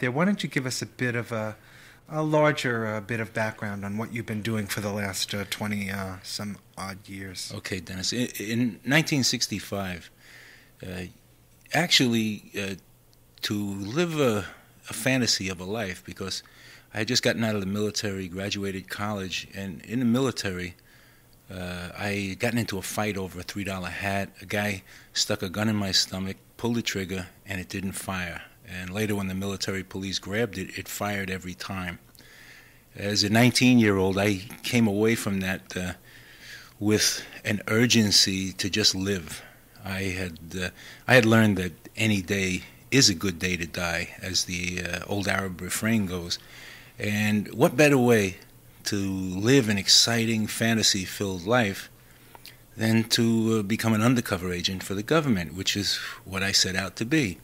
There, why don't you give us a bit of a, a larger uh, bit of background on what you've been doing for the last uh, 20 uh, some odd years? Okay, Dennis. In, in 1965, uh, actually, uh, to live a, a fantasy of a life, because I had just gotten out of the military, graduated college, and in the military, uh, I gotten into a fight over a three dollar hat. A guy stuck a gun in my stomach, pulled the trigger, and it didn't fire. And later, when the military police grabbed it, it fired every time. As a 19 year old, I came away from that uh, with an urgency to just live. I had, uh, I had learned that any day is a good day to die, as the uh, old Arab refrain goes. And what better way to live an exciting, fantasy filled life than to uh, become an undercover agent for the government, which is what I set out to be.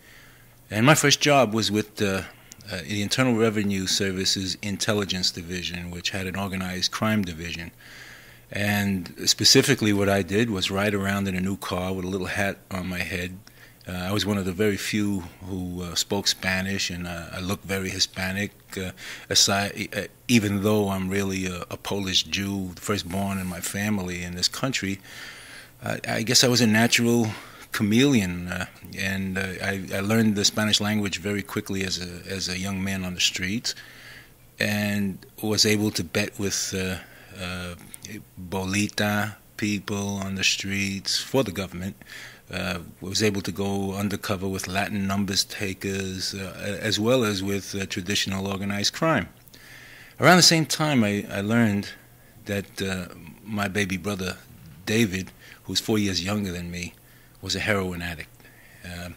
And my first job was with uh, uh, the Internal Revenue Service's Intelligence Division, which had an organized crime division. And specifically, what I did was ride around in a new car with a little hat on my head. Uh, I was one of the very few who uh, spoke Spanish, and uh, I looked very Hispanic. Uh, aside, uh, even though I'm really a, a, Polish Jew, firstborn in my family in this country, I guess I was a natural chameleon, uh, and uh, I, I, learned the Spanish language very quickly as a as a young man on the streets, and was able to bet with uh, uh bolita people on the streets for the government. Uh, was able to go undercover with Latin numbers takers, uh, as well as with traditional organized crime. Around the same time, I, I learned that my baby brother David, who's four years younger than me, was a heroin addict. Uh,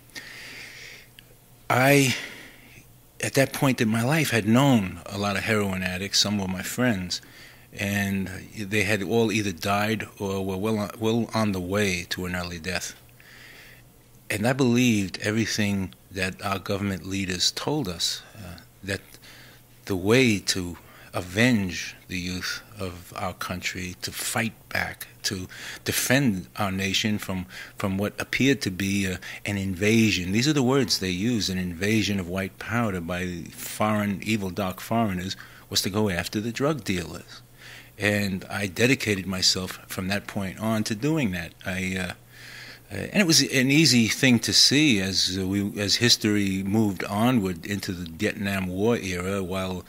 I, at that point in my life, had known a lot of heroin addicts. Some were my friends, and they had all either died or were well on, well on the way to an early death. And I believed everything that our government leaders told us uh, that the way to avenge the youth of our country, to fight back, to defend our nation from, from what appeared to be a, an invasion. These are the words they use an invasion of white powder by foreign, evil, dark foreigners, was to go after the drug dealers. And I dedicated myself from that point on to doing that. I. Uh, uh, and it was an easy thing to see as we as history moved onward into the Vietnam War era, while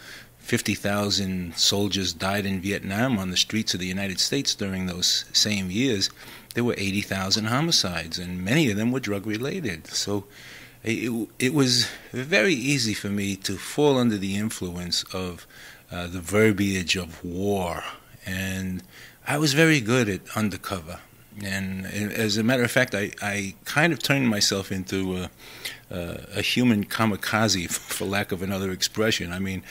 50,000 soldiers died in Vietnam on the streets of the United States during those same years, there were 80,000 homicides, and many of them were drug related. So it, it, was very easy for me to fall under the influence of uh, the verbiage of war. And I was very good at undercover. And as a matter of fact, I, I kind of turned myself into a, a, a human kamikaze, for lack of another expression. I mean,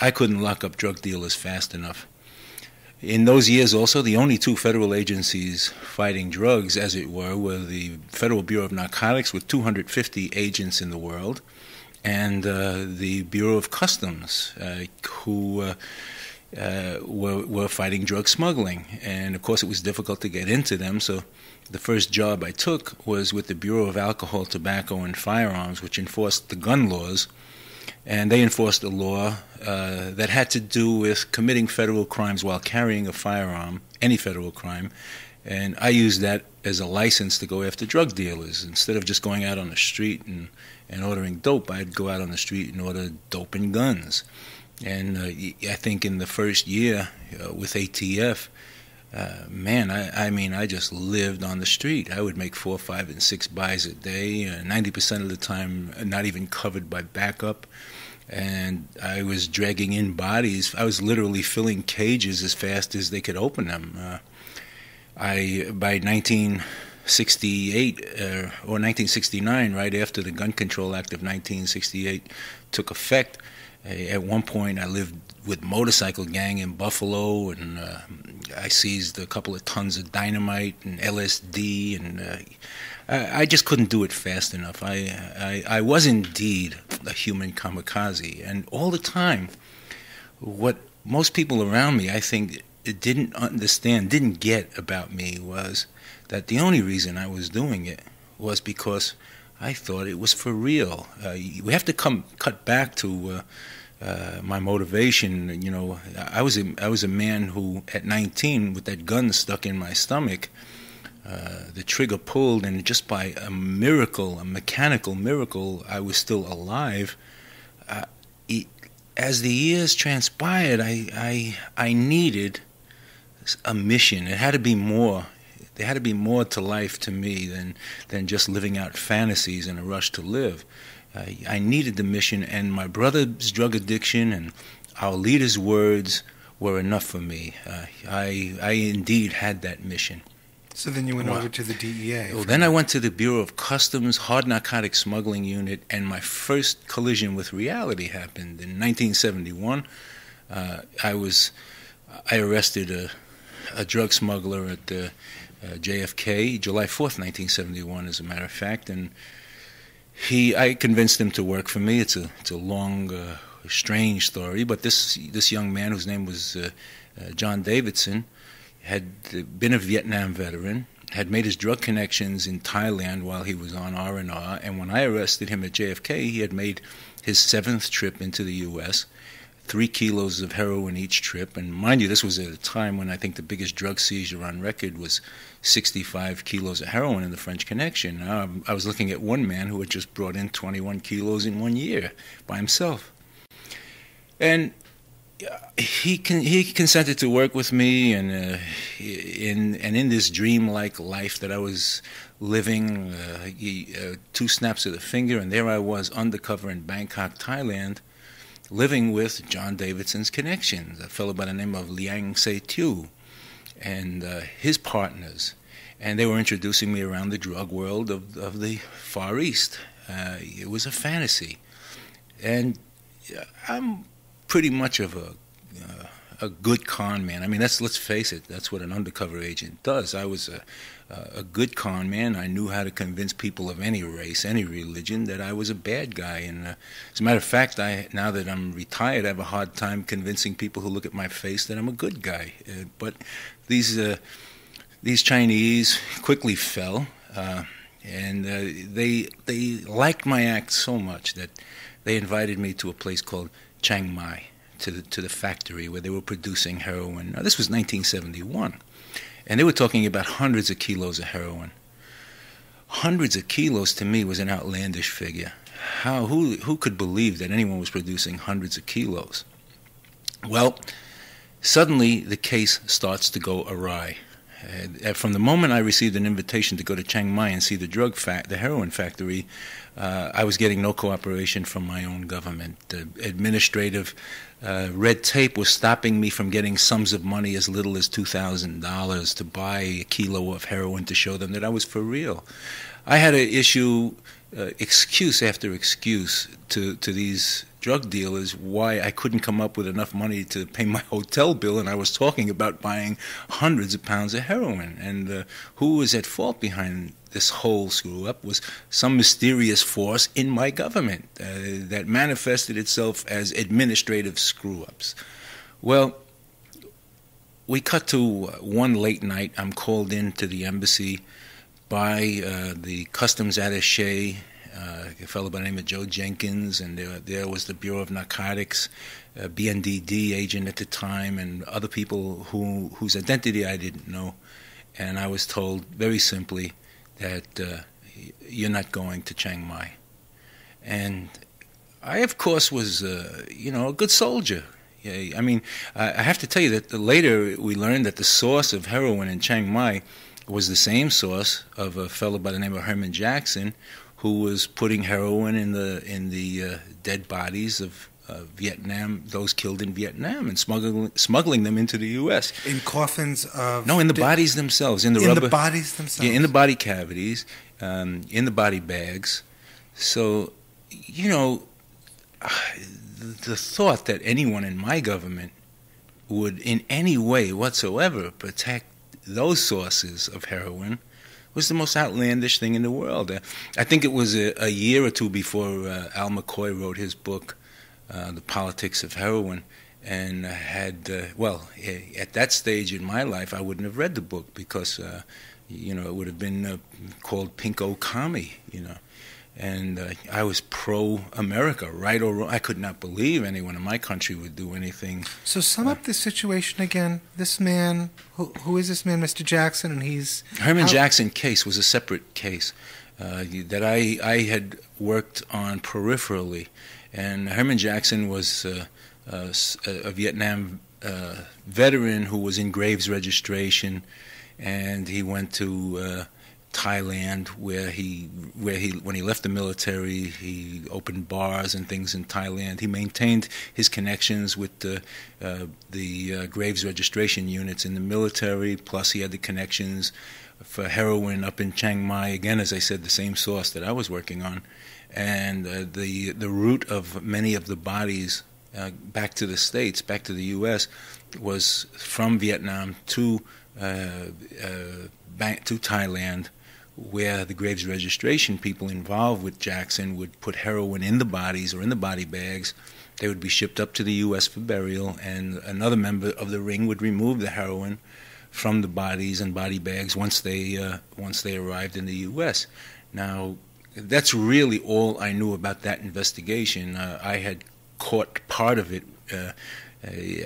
I couldn't lock up drug dealers fast enough. In those years, also, the only two federal agencies fighting drugs, as it were, were the Federal Bureau of Narcotics, with 250 agents in the world, and uh, the Bureau of Customs, uh, who uh, uh, were, were fighting drug smuggling. And of course, it was difficult to get into them, so the first job I took was with the Bureau of Alcohol, Tobacco, and Firearms, which enforced the gun laws and they enforced a law uh, that had to do with committing federal crimes while carrying a firearm, any federal crime. And I used that as a license to go after drug dealers. Instead of just going out on the street and, and ordering dope, I'd go out on the street and order dope and guns. And uh, I think in the first year uh, with ATF, uh, man, I, I, mean, I just lived on the street. I would make four, five, and six buys a day. Uh, ninety percent of the time, not even covered by backup. And I was dragging in bodies. I was literally filling cages as fast as they could open them. Uh, I by 1968 uh, or 1969, right after the Gun Control Act of 1968 took effect, at one point, I lived with motorcycle gang in Buffalo, and uh, I seized a couple of tons of dynamite and LSD, and uh, I, just couldn't do it fast enough. I, I, I was indeed a human kamikaze, and all the time, what most people around me, I think, didn't understand, didn't get about me was that the only reason I was doing it was because I thought it was for real. Uh, we have to come cut back to uh, uh, my motivation. You know, I was a, I was a man who, at 19, with that gun stuck in my stomach, uh, the trigger pulled, and just by a miracle, a mechanical miracle, I was still alive. Uh, it, as the years transpired, I, I, I needed a mission. It had to be more there had to be more to life to me than than just living out fantasies in a rush to live. Uh, I needed the mission, and my brother's drug addiction and our leader's words were enough for me. Uh, I I indeed had that mission. So then you went over to the DEA. Well, then I went to the Bureau of Customs Hard Narcotic Smuggling Unit, and my first collision with reality happened in 1971. Uh, I was I arrested a a drug smuggler at the uh, JFK, July 4th, 1971, as a matter of fact, and he, I convinced him to work for me. It's a, it's a long, uh, strange story, but this, this young man, whose name was uh, uh John Davidson, had been a Vietnam veteran, had made his drug connections in Thailand while he was on R&R, and when I arrested him at JFK, he had made his seventh trip into the U.S., three kilos of heroin each trip. And mind you, this was at a time when I think the biggest drug seizure on record was 65 kilos of heroin in the French Connection. Um, I was looking at one man who had just brought in 21 kilos in one year by himself. And he con- he consented to work with me, and uh, in and in this dreamlike life that I was living, uh, he, uh, two snaps of the finger, and there I was undercover in Bangkok, Thailand, living with John Davidson's connections, a fellow by the name of Liang Se Tu, and uh, his partners. And they were introducing me around the drug world of, of the Far East. Uh, it was a fantasy. And I'm pretty much of a uh, a good con man. I mean, that's let's face it. That's what an undercover agent does. I was a a good con man. I knew how to convince people of any race, any religion, that I was a bad guy. And uh, as a matter of fact, I now that I'm retired, I have a hard time convincing people who look at my face that I'm a good guy. Uh, but these uh, these Chinese quickly fell, uh, and uh, they they liked my act so much that they invited me to a place called Chiang Mai to the to the factory where they were producing heroin. Now, this was 1971, and they were talking about hundreds of kilos of heroin. Hundreds of kilos to me was an outlandish figure. How who who could believe that anyone was producing hundreds of kilos? Well, suddenly the case starts to go awry. Uh, from the moment I received an invitation to go to Chiang Mai and see the drug fact, the heroin factory, uh, I was getting no cooperation from my own government. The administrative uh, red tape was stopping me from getting sums of money as little as $2,000 to buy a kilo of heroin to show them that I was for real. I had to issue uh, excuse after excuse to, to these drug dealers why I couldn't come up with enough money to pay my hotel bill, and I was talking about buying hundreds of pounds of heroin. And uh, who was at fault behind this whole screw up was some mysterious force in my government uh, that manifested itself as administrative screw ups. Well, we cut to one late night. I'm called in to the embassy by uh, the customs attache, uh, a fellow by the name of Joe Jenkins, and there, there was the Bureau of Narcotics, uh, BNDD agent at the time, and other people who whose identity I didn't know. And I was told very simply, that uh, you're not going to Chiang Mai. And I, of course, was, uh, you know, a good soldier. I mean, I have to tell you that later we learned that the source of heroin in Chiang Mai was the same source of a fellow by the name of Herman Jackson, who was putting heroin in the in the uh, dead bodies of uh, Vietnam, those killed in Vietnam, and smuggling smuggling them into the U.S. in coffins of no, in the bodies themselves, in the in rubber, the bodies themselves, yeah, in the body cavities, um, in the body bags. So, you know, the thought that anyone in my government would, in any way whatsoever, protect those sources of heroin was the most outlandish thing in the world. Uh, I think it was a, a, year or two before uh, Al McCoy wrote his book the politics of heroin, and had uh, well at that stage in my life I wouldn't have read the book because uh, you know it would have been uh, called Pinko Commie, you know. and uh, I was pro-America, right or wrong. I could not believe anyone in my country would do anything. So sum up the situation again. This man, who, who is this man, Mr. Jackson, and he's Herman Jackson case was a separate case uh, that I I had worked on peripherally, and Herman Jackson was uh, uh, a Vietnam uh, veteran who was in Graves registration, and he went to uh, Thailand where he where he when he left the military he opened bars and things in Thailand. He maintained his connections with the uh, the uh, Graves registration units in the military. Plus, he had the connections for heroin up in Chiang Mai. Again, as I said, the same source that I was working on, and uh, the the route of many of the bodies uh, back to the states, back to the U.S., was from Vietnam to uh, uh, back to Thailand, where the Graves registration people involved with Jackson would put heroin in the bodies or in the body bags. They would be shipped up to the U.S. for burial, and another member of the ring would remove the heroin from the bodies and body bags once they uh, once they arrived in the U.S. Now, that's really all I knew about that investigation. Uh, I had caught part of it uh, uh,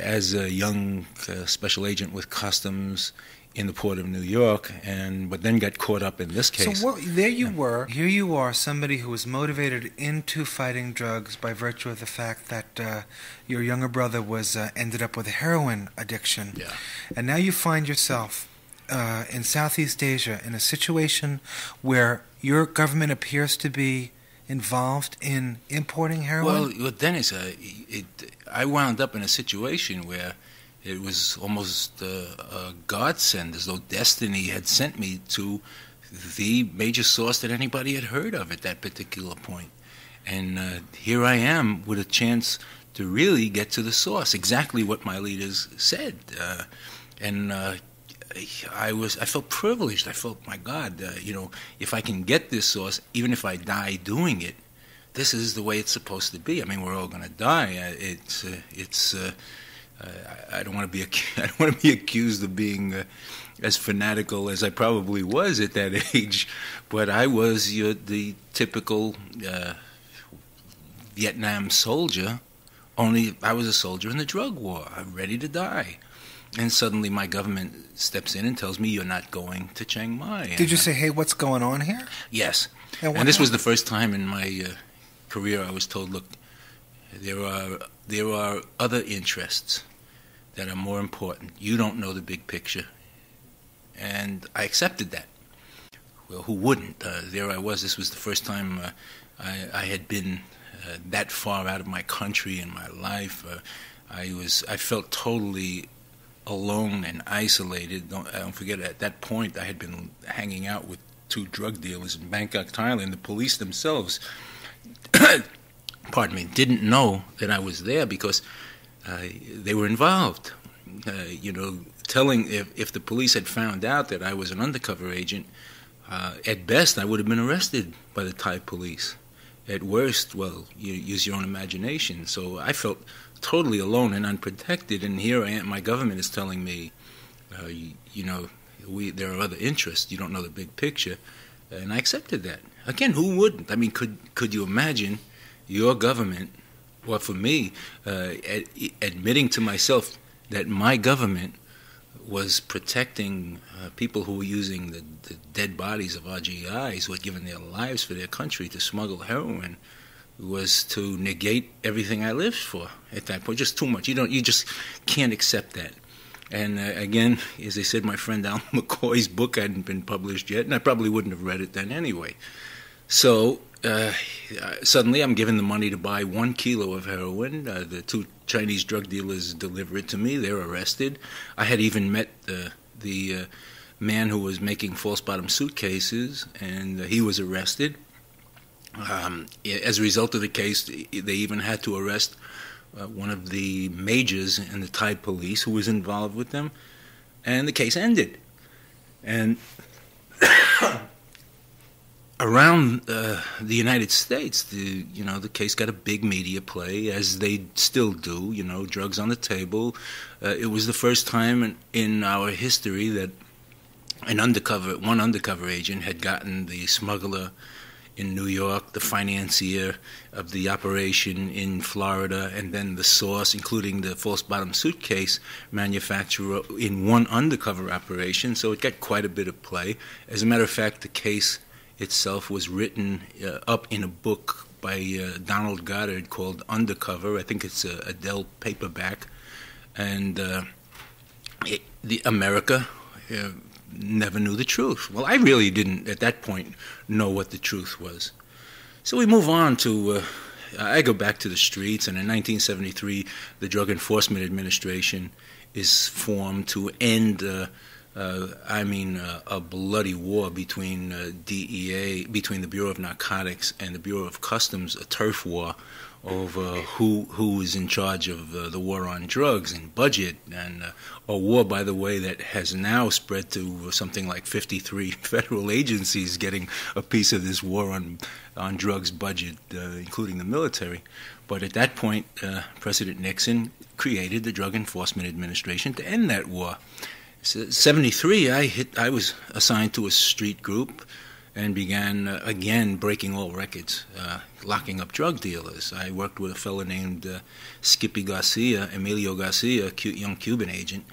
as a young uh, special agent with customs in the port of New York, and but then got caught up in this case. So what, there you were. Here you are, somebody who was motivated into fighting drugs by virtue of the fact that uh, your younger brother was uh, ended up with a heroin addiction, Yeah. and now you find yourself uh, in Southeast Asia in a situation where your government appears to be involved in importing heroin. Well, Dennis, uh, it, I wound up in a situation where it was almost uh, a godsend, as though destiny had sent me to the major source that anybody had heard of at that particular point. And uh, here I am with a chance to really get to the source, exactly what my leaders said. Uh, and uh, I was, I felt privileged. I felt, my God, uh, you know, if I can get this source, even if I die doing it, this is the way it's supposed to be. I mean, we're all going to die. Uh, It's, uh, it's. Uh, I I don't want to be. I don't want to be accused of being uh, as fanatical as I probably was at that age, but I was you know, the typical uh, Vietnam soldier. Only I was a soldier in the drug war. I'm ready to die, and suddenly my government steps in and tells me you're not going to Chiang Mai. Did And, you uh, say, "Hey, what's going on here"? Yes. And, And this was the first time in my uh, career I was told, look, there are there are other interests that are more important. You don't know the big picture, and I accepted that. Well, who wouldn't? Uh, there I was. This was the first time uh, I, I had been uh, that far out of my country in my life. Uh, I was. I felt totally alone and isolated. Don't, don't forget, at that point, I had been hanging out with two drug dealers in Bangkok, Thailand. The police themselves, pardon me, didn't know that I was there because uh, they were involved. Uh, you know, telling if, if the police had found out that I was an undercover agent, uh, at best I would have been arrested by the Thai police. At worst, well, you use your own imagination. So I felt totally alone and unprotected. And here I am. My government is telling me, uh, you, you know, we there are other interests. You don't know the big picture, and I accepted that. Again, who wouldn't? I mean, could could you imagine your government, or for me, uh, ad, admitting to myself that my government was protecting uh, people who were using the, the dead bodies of RGIs who had given their lives for their country to smuggle heroin was to negate everything I lived for at that point. Just too much. You don't. You just can't accept that. And uh, again, as I said, my friend Al McCoy's book hadn't been published yet, and I probably wouldn't have read it then anyway. So uh, suddenly, I'm given the money to buy one kilo of heroin. Uh, the two Chinese drug dealers deliver it to me. They're arrested. I had even met uh, the uh, man who was making false bottom suitcases, and uh, he was arrested. Um, as a result of the case, they even had to arrest uh, one of the majors in the Thai police who was involved with them, and the case ended. And around uh, the United States, the you know the case got a big media play, as they still do. You know, drugs on the table. Uh, it was the first time in, in our history that an undercover, one undercover agent, had gotten the smuggler in New York, the financier of the operation in Florida, and then the source, including the false bottom suitcase manufacturer, in one undercover operation. So it got quite a bit of play. As a matter of fact, the case itself was written uh, up in a book by uh, Donald Goddard called Undercover. I think it's a, Dell paperback, and uh, it, the America uh, never knew the truth. Well, I really didn't at that point know what the truth was. So we move on to. Uh, I go back to the streets, and in 1973, the Drug Enforcement Administration is formed to end uh, uh, I mean, uh, a bloody war between uh, DEA, between the Bureau of Narcotics and the Bureau of Customs, a turf war over who who is in charge of uh, the war on drugs and budget, and uh, a war, by the way, that has now spread to something like 53 federal agencies getting a piece of this war on on drugs budget, uh, including the military. But at that point, President Nixon created the Drug Enforcement Administration to end that war. 73, I hit. I was assigned to a street group and began uh, again breaking all records, uh, locking up drug dealers. I worked with a fellow named uh, Skippy Garcia, Emilio Garcia, a cute young Cuban agent,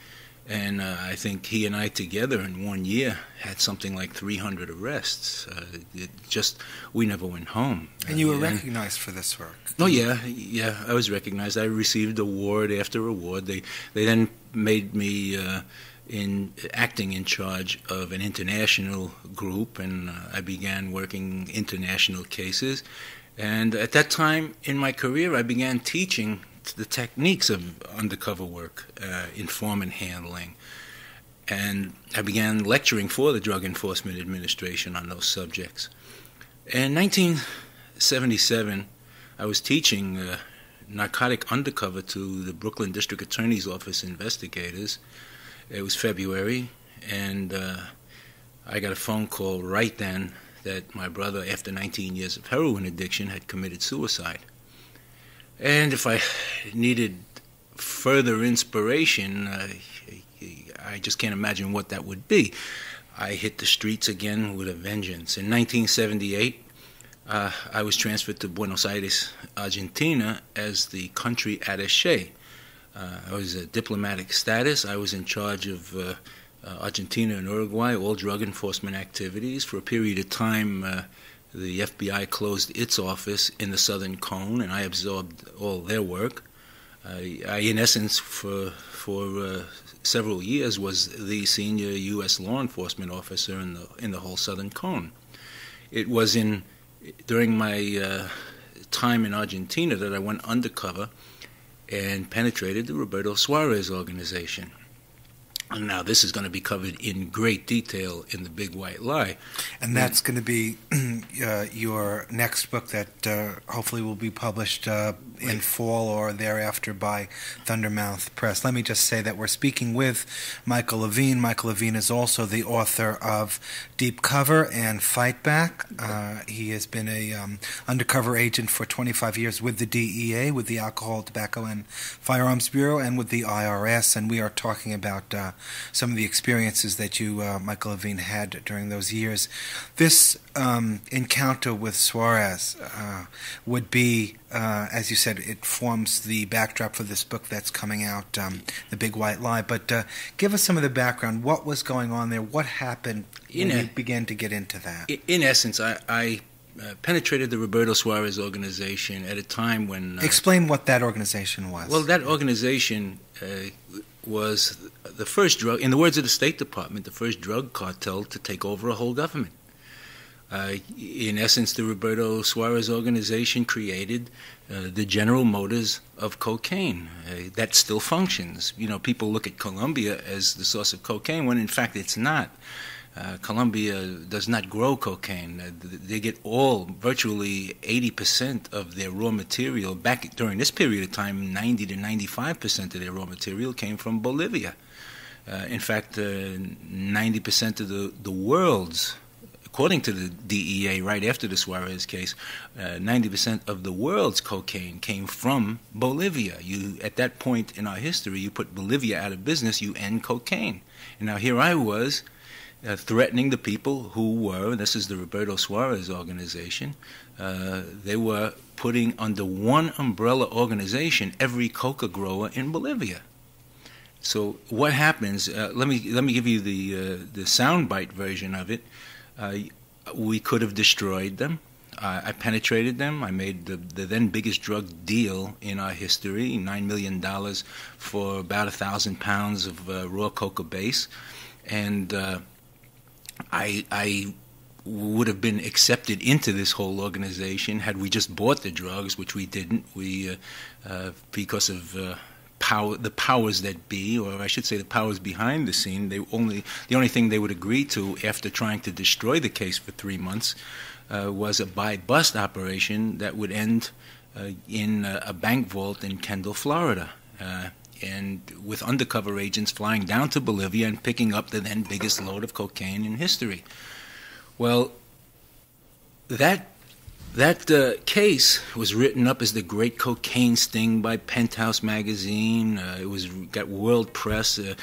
and uh, I think he and I together in one year had something like 300 arrests. Uh, it just we never went home. And you were recognized for this work. Oh yeah, yeah, I was recognized. I received award after award. They they then made me uh, in acting in charge of an international group, and uh, I began working international cases. And at that time in my career, I began teaching the techniques of undercover work, uh, informant handling, and I began lecturing for the Drug Enforcement Administration on those subjects. In 1977, I was teaching uh, narcotic undercover to the Brooklyn District Attorney's Office investigators it was February, and uh, I got a phone call right then that my brother, after 19 years of heroin addiction, had committed suicide. And if I needed further inspiration, uh, I just can't imagine what that would be. I hit the streets again with a vengeance. In 1978, uh, I was transferred to Buenos Aires, Argentina, as the country attaché uh, I was a diplomatic status. I was in charge of uh, uh, Argentina and Uruguay, all drug enforcement activities. For a period of time, uh, the FBI closed its office in the Southern Cone, and I absorbed all their work. I, in essence, for for uh, several years, was the senior U.S. law enforcement officer in the in the whole Southern Cone. It was in during my uh, time in Argentina that I went undercover and penetrated the Roberto Suarez organization. And now this is going to be covered in great detail in the Big White Lie. And that's going to be uh, your next book that uh, hopefully will be published uh, in fall or thereafter by Thundermouth Press. Let me just say that we're speaking with Michael Levine. Michael Levine is also the author of Deep Cover and Fight Back. Uh, he has been a um, undercover agent for 25 years with the DEA, with the Alcohol, Tobacco, and Firearms Bureau, and with the IRS. And we are talking about uh, some of the experiences that you, uh, Michael Levine, had during those years. This um, encounter with Suarez uh, would be, uh, as you said, it forms the backdrop for this book that's coming out, um, The Big White Lie. But uh, give us some of the background. What was going on there? What happened when in you began to get into that? In essence, I, I uh, penetrated the Roberto Suarez organization at a time when. Uh, Explain what that organization was. Well, that organization uh, was the first drug, in the words of the State Department, the first drug cartel to take over a whole government. Uh, in essence, the Roberto Suarez organization created uh, the General Motors of cocaine. Uh, that still functions. You know, people look at Colombia as the source of cocaine when in fact it's not. Uh, Colombia does not grow cocaine. Uh, they get all, virtually 80% of their raw material back during this period of time, 90 to 95% of their raw material came from Bolivia. Uh, in fact, 90% of the, the world's according to the DEA, right after the Suarez case, uh, 90% of the world's cocaine came from Bolivia. You, at that point in our history, you put Bolivia out of business, you end cocaine. And now here I was, uh, threatening the people who were, and this is the Roberto Suarez organization, uh, they were putting under one umbrella organization every coca grower in Bolivia. So what happens? Uh, let me let me give you the uh, the soundbite version of it. Uh, we could have destroyed them. I penetrated them. I made the, the then biggest drug deal in our history, nine million dollars for about a thousand pounds of uh, raw coca base, and I I would have been accepted into this whole organization had we just bought the drugs, which we didn't. We uh, uh because of uh, power, the powers that be, or I should say, the powers behind the scene. They only the only thing they would agree to after trying to destroy the case for three months uh, was a buy bust operation that would end uh, in a bank vault in Kendall, Florida. And with undercover agents flying down to Bolivia and picking up the then biggest load of cocaine in history. Well, that that uh, case was written up as the Great Cocaine Sting by Penthouse magazine. Uh, it was got world press. Uh,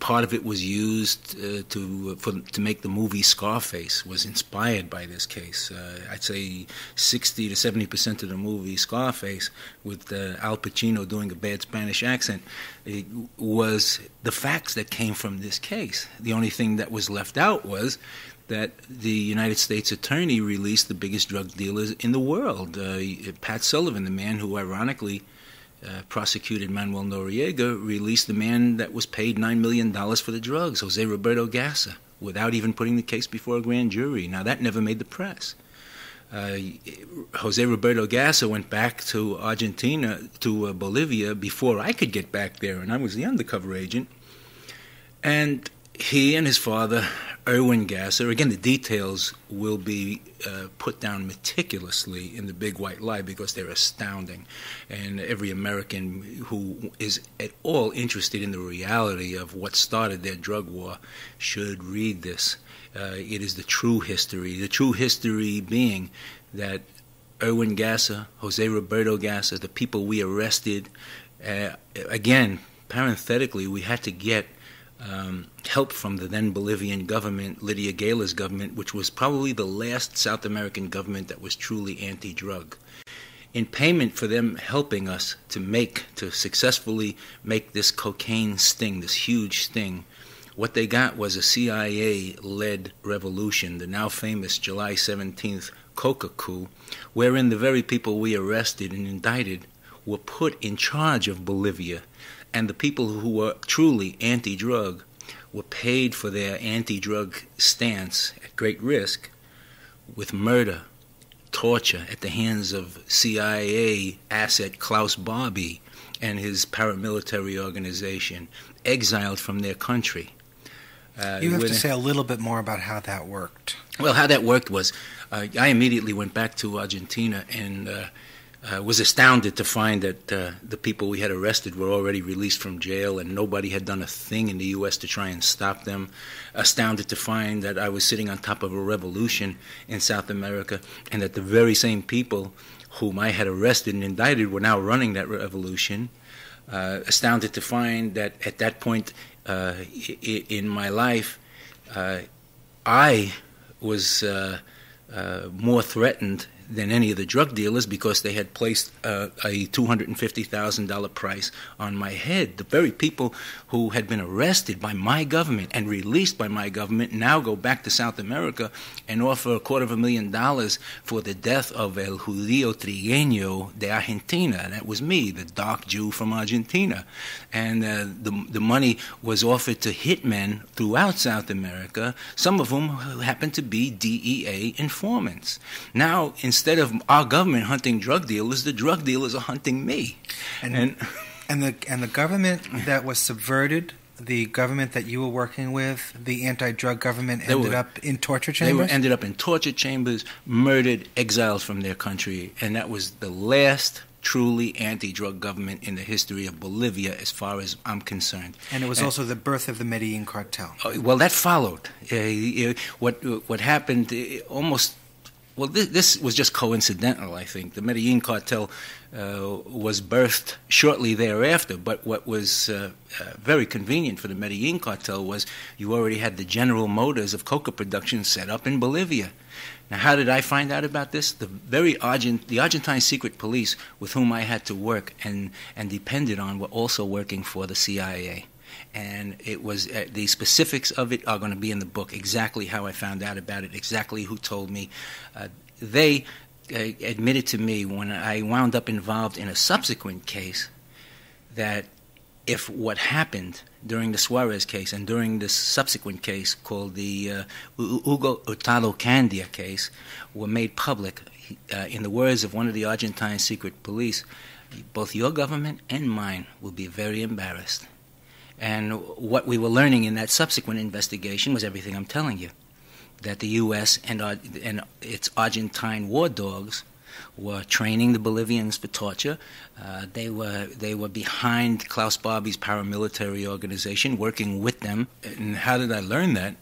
part of it was used uh, to for, to make the movie Scarface. Was inspired by this case. Uh, I'd say sixty to seventy percent of the movie Scarface, with uh, Al Pacino doing a bad Spanish accent, was the facts that came from this case. The only thing that was left out was that the United States attorney released the biggest drug dealers in the world. Uh, Pat Sullivan, the man who ironically uh, prosecuted Manuel Noriega, released the man that was paid $9 million for the drugs, Jose Roberto Gasser, without even putting the case before a grand jury. Now, that never made the press. Uh, Jose Roberto Gasser went back to Argentina, to uh, Bolivia, before I could get back there, and I was the undercover agent. And he and his father Erwin Gasser. Again, the details will be uh, put down meticulously in the Big White Lie because they're astounding. And every American who is at all interested in the reality of what started their drug war should read this. Uh, it is the true history. The true history being that Erwin Gasser, Jose Roberto Gasser, the people we arrested, uh, again, parenthetically, we had to get um, help from the then Bolivian government, Lidia Gueiler's government, which was probably the last South American government that was truly anti drug. In payment for them helping us to make, to successfully make this cocaine sting, this huge sting, what they got was a CIA led revolution, the now famous July 17th coca coup, wherein the very people we arrested and indicted were put in charge of Bolivia and the people who were truly anti drug were paid for their anti drug stance at great risk with murder, torture at the hands of CIA asset Klaus Barbie and his paramilitary organization, exiled from their country. Uh, you have to say a little bit more about how that worked. Well, how that worked was uh, I immediately went back to Argentina and uh, uh, was astounded to find that uh, the people we had arrested were already released from jail and nobody had done a thing in the U.S. to try and stop them. Astounded to find that I was sitting on top of a revolution in South America and that the very same people whom I had arrested and indicted were now running that revolution. Uh, astounded to find that at that point uh, in my life, uh, I was uh, more threatened than any of the drug dealers because they had placed uh, a $250,000 price on my head. The very people who had been arrested by my government and released by my government now go back to South America and offer a quarter of a million dollars for the death of El Judío Trigueño de Argentina. That was me, the dark Jew from Argentina. And uh, the, the money was offered to hitmen throughout South America, some of whom happened to be DEA informants. Now, instead of our government hunting drug dealers, the drug dealers are hunting me. And and, and the and the government that was subverted the government that you were working with, the anti-drug government, ended were, up in torture chambers. They were, ended up in torture chambers, murdered, exiled from their country, and that was the last truly anti-drug government in the history of Bolivia, as far as I'm concerned. And it was and, also the birth of the Medellin cartel. Uh, well, that followed. Uh, what what happened uh, almost well, this, this, was just coincidental, I think. The Medellin cartel uh, was birthed shortly thereafter, but what was uh, uh, very convenient for the Medellin cartel was you already had the General Motors of coca production set up in Bolivia. Now, how did I find out about this? The very Argent, the Argentine secret police with whom I had to work and, and depended on were also working for the CIA and it was uh, the specifics of it are going to be in the book. Exactly how I found out about it, exactly who told me. Uh, they uh, admitted to me when I wound up involved in a subsequent case that if what happened during the Suarez case and during this subsequent case called the uh, Hugo Hurtado Candia case were made public, uh, in the words of one of the Argentine secret police, both your government and mine will be very embarrassed. And what we were learning in that subsequent investigation was everything I'm telling you that the U.S. and, and its Argentine war dogs were training the Bolivians for torture. Uh, they were they were behind Klaus Barbie's paramilitary organization, working with them. And how did I learn that?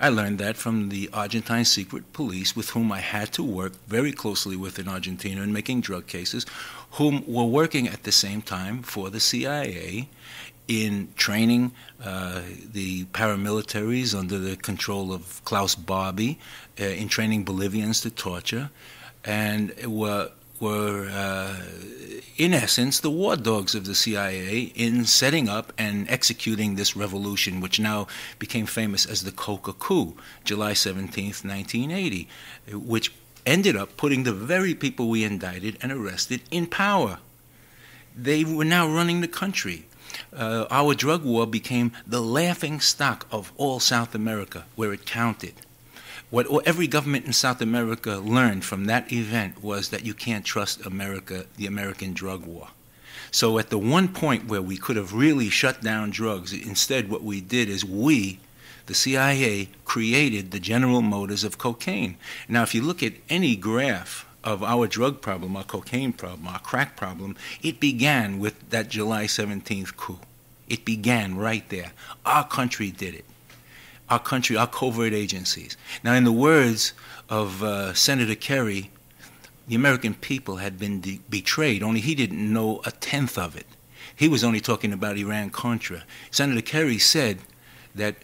I learned that from the Argentine secret police, with whom I had to work very closely with in Argentina in making drug cases, whom were working at the same time for the CIA in training uh, the paramilitaries under the control of Klaus Barbie, uh, in training Bolivians to torture, and were were uh, in essence the war dogs of the CIA in setting up and executing this revolution, which now became famous as the Coca Coup, July 17th, 1980, which ended up putting the very people we indicted and arrested in power. They were now running the country uh, our drug war became the laughing stock of all South America, where it counted. What every government in South America learned from that event was that you can't trust America, the American drug war. So, at the one point where we could have really shut down drugs, instead, what we did is we, the CIA, created the General Motors of cocaine. Now, if you look at any graph of our drug problem, our cocaine problem, our crack problem, it began with that July 17th coup. It began right there. Our country did it. Our country, our covert agencies. Now, in the words of uh, Senator Kerry, the American people had been betrayed, only he didn't know a tenth of it. He was only talking about Iran Contra. Senator Kerry said that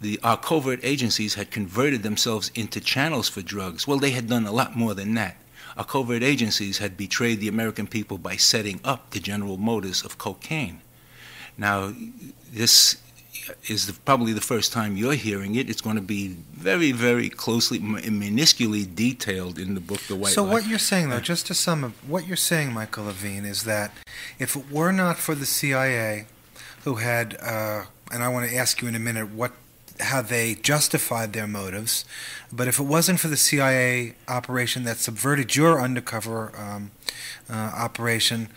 the, our covert agencies had converted themselves into channels for drugs. Well, they had done a lot more than that our covert agencies had betrayed the American people by setting up the General Motors of cocaine. Now, this is the, probably the first time you're hearing it. It's going to be very, very closely, minusculely detailed in the book, The White So, Lie. what you're saying, though, just to sum up, what you're saying, Michael Levine, is that if it were not for the CIA, who had, uh, and I want to ask you in a minute what how they justified their motives. But if it wasn't for the CIA operation that subverted your undercover um, uh, operation,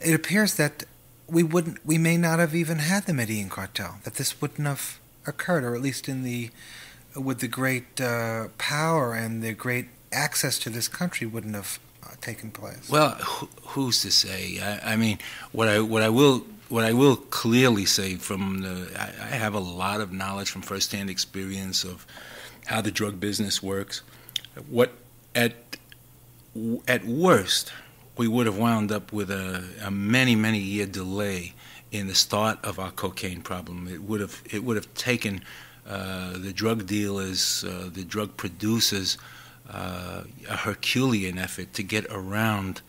it appears that we wouldn't, we may not have even had the Medellin cartel. That this wouldn't have occurred, or at least in the with the great uh, power and the great access to this country wouldn't have uh, taken place. Well, who's to say? I, I mean, what I what I will what I will clearly say from the, I, I have a lot of knowledge from firsthand experience of how the drug business works. What at at worst, we would have wound up with a, a many many year delay in the start of our cocaine problem. It would have it would have taken uh, the drug dealers, uh, the drug producers, uh, a Herculean effort to get around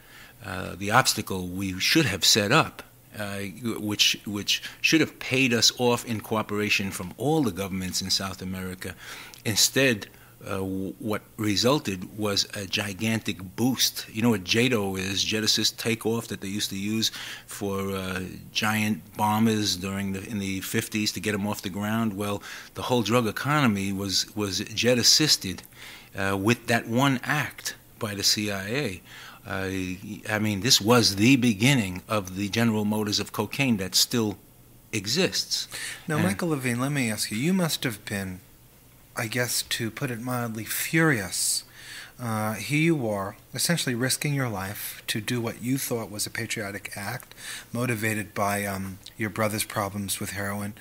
uh, the obstacle we should have set up uh, which which should have paid us off in cooperation from all the governments in South America. Instead, uh, what resulted was a gigantic boost. You know what JATO is, jet assist takeoff that they used to use for uh, giant bombers during the in the 50s to get them off the ground. Well, the whole drug economy was was jet assisted uh, with that one act by the CIA. Uh, I mean, this was the beginning of the General Motors of cocaine that still exists. Now, and Michael Levine, let me ask you: You must have been, I guess, to put it mildly, furious. Uh, here you are, essentially risking your life to do what you thought was a patriotic act, motivated by um, your brother's problems with heroin,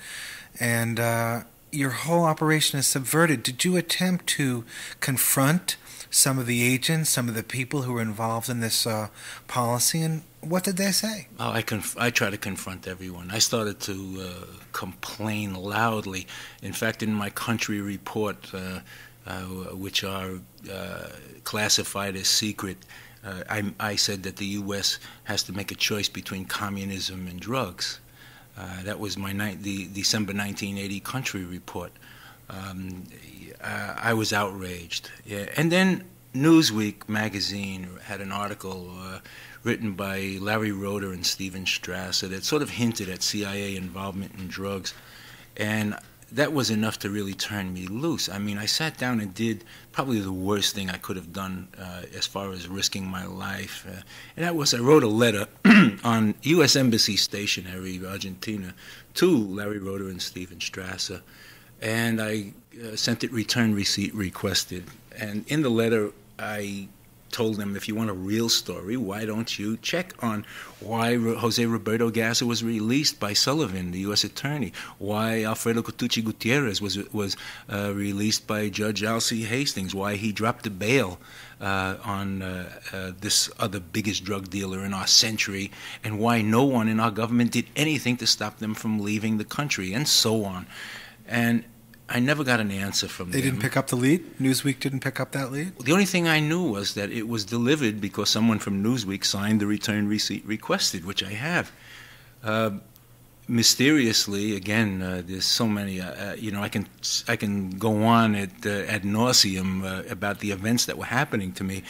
and uh, your whole operation is subverted. Did you attempt to confront some of the agents, some of the people who were involved in this uh, policy, and what did they say? Oh, I conf- I try to confront everyone. I started to uh, complain loudly. In fact, in my country report, uh, uh, which are uh, classified as secret, uh, I, I, said that the U.S. has to make a choice between communism and drugs. Uh, that was my ni- the December 1980 country report. Um, I was outraged. Yeah. And then Newsweek magazine had an article written by Larry Rohter and Stephen Strasser that sort of hinted at CIA involvement in drugs. And that was enough to really turn me loose. I mean, I sat down and did probably the worst thing I could have done uh, as far as risking my life. Uh, and that was I wrote a letter on U.S. Embassy Stationery, Argentina, to Larry Rohter and Stephen Strasser. And I uh, sent it return receipt requested. And in the letter, I told them, if you want a real story, why don't you check on why Jose Roberto Gasser was released by Sullivan, the U.S. attorney, why Alfredo Cotucci Gutierrez was was uh, released by Judge Alcee Hastings, why he dropped the bail uh, on uh, uh, this other biggest drug dealer in our century, and why no one in our government did anything to stop them from leaving the country, and so on. And I never got an answer from they them. They didn't pick up the lead? Newsweek didn't pick up that lead? The only thing I knew was that it was delivered because someone from Newsweek signed the return receipt requested, which I have. Uh, mysteriously, again, uh, there's so many. Uh, uh you know, I can I can go on at uh, ad nauseum uh, about the events that were happening to me,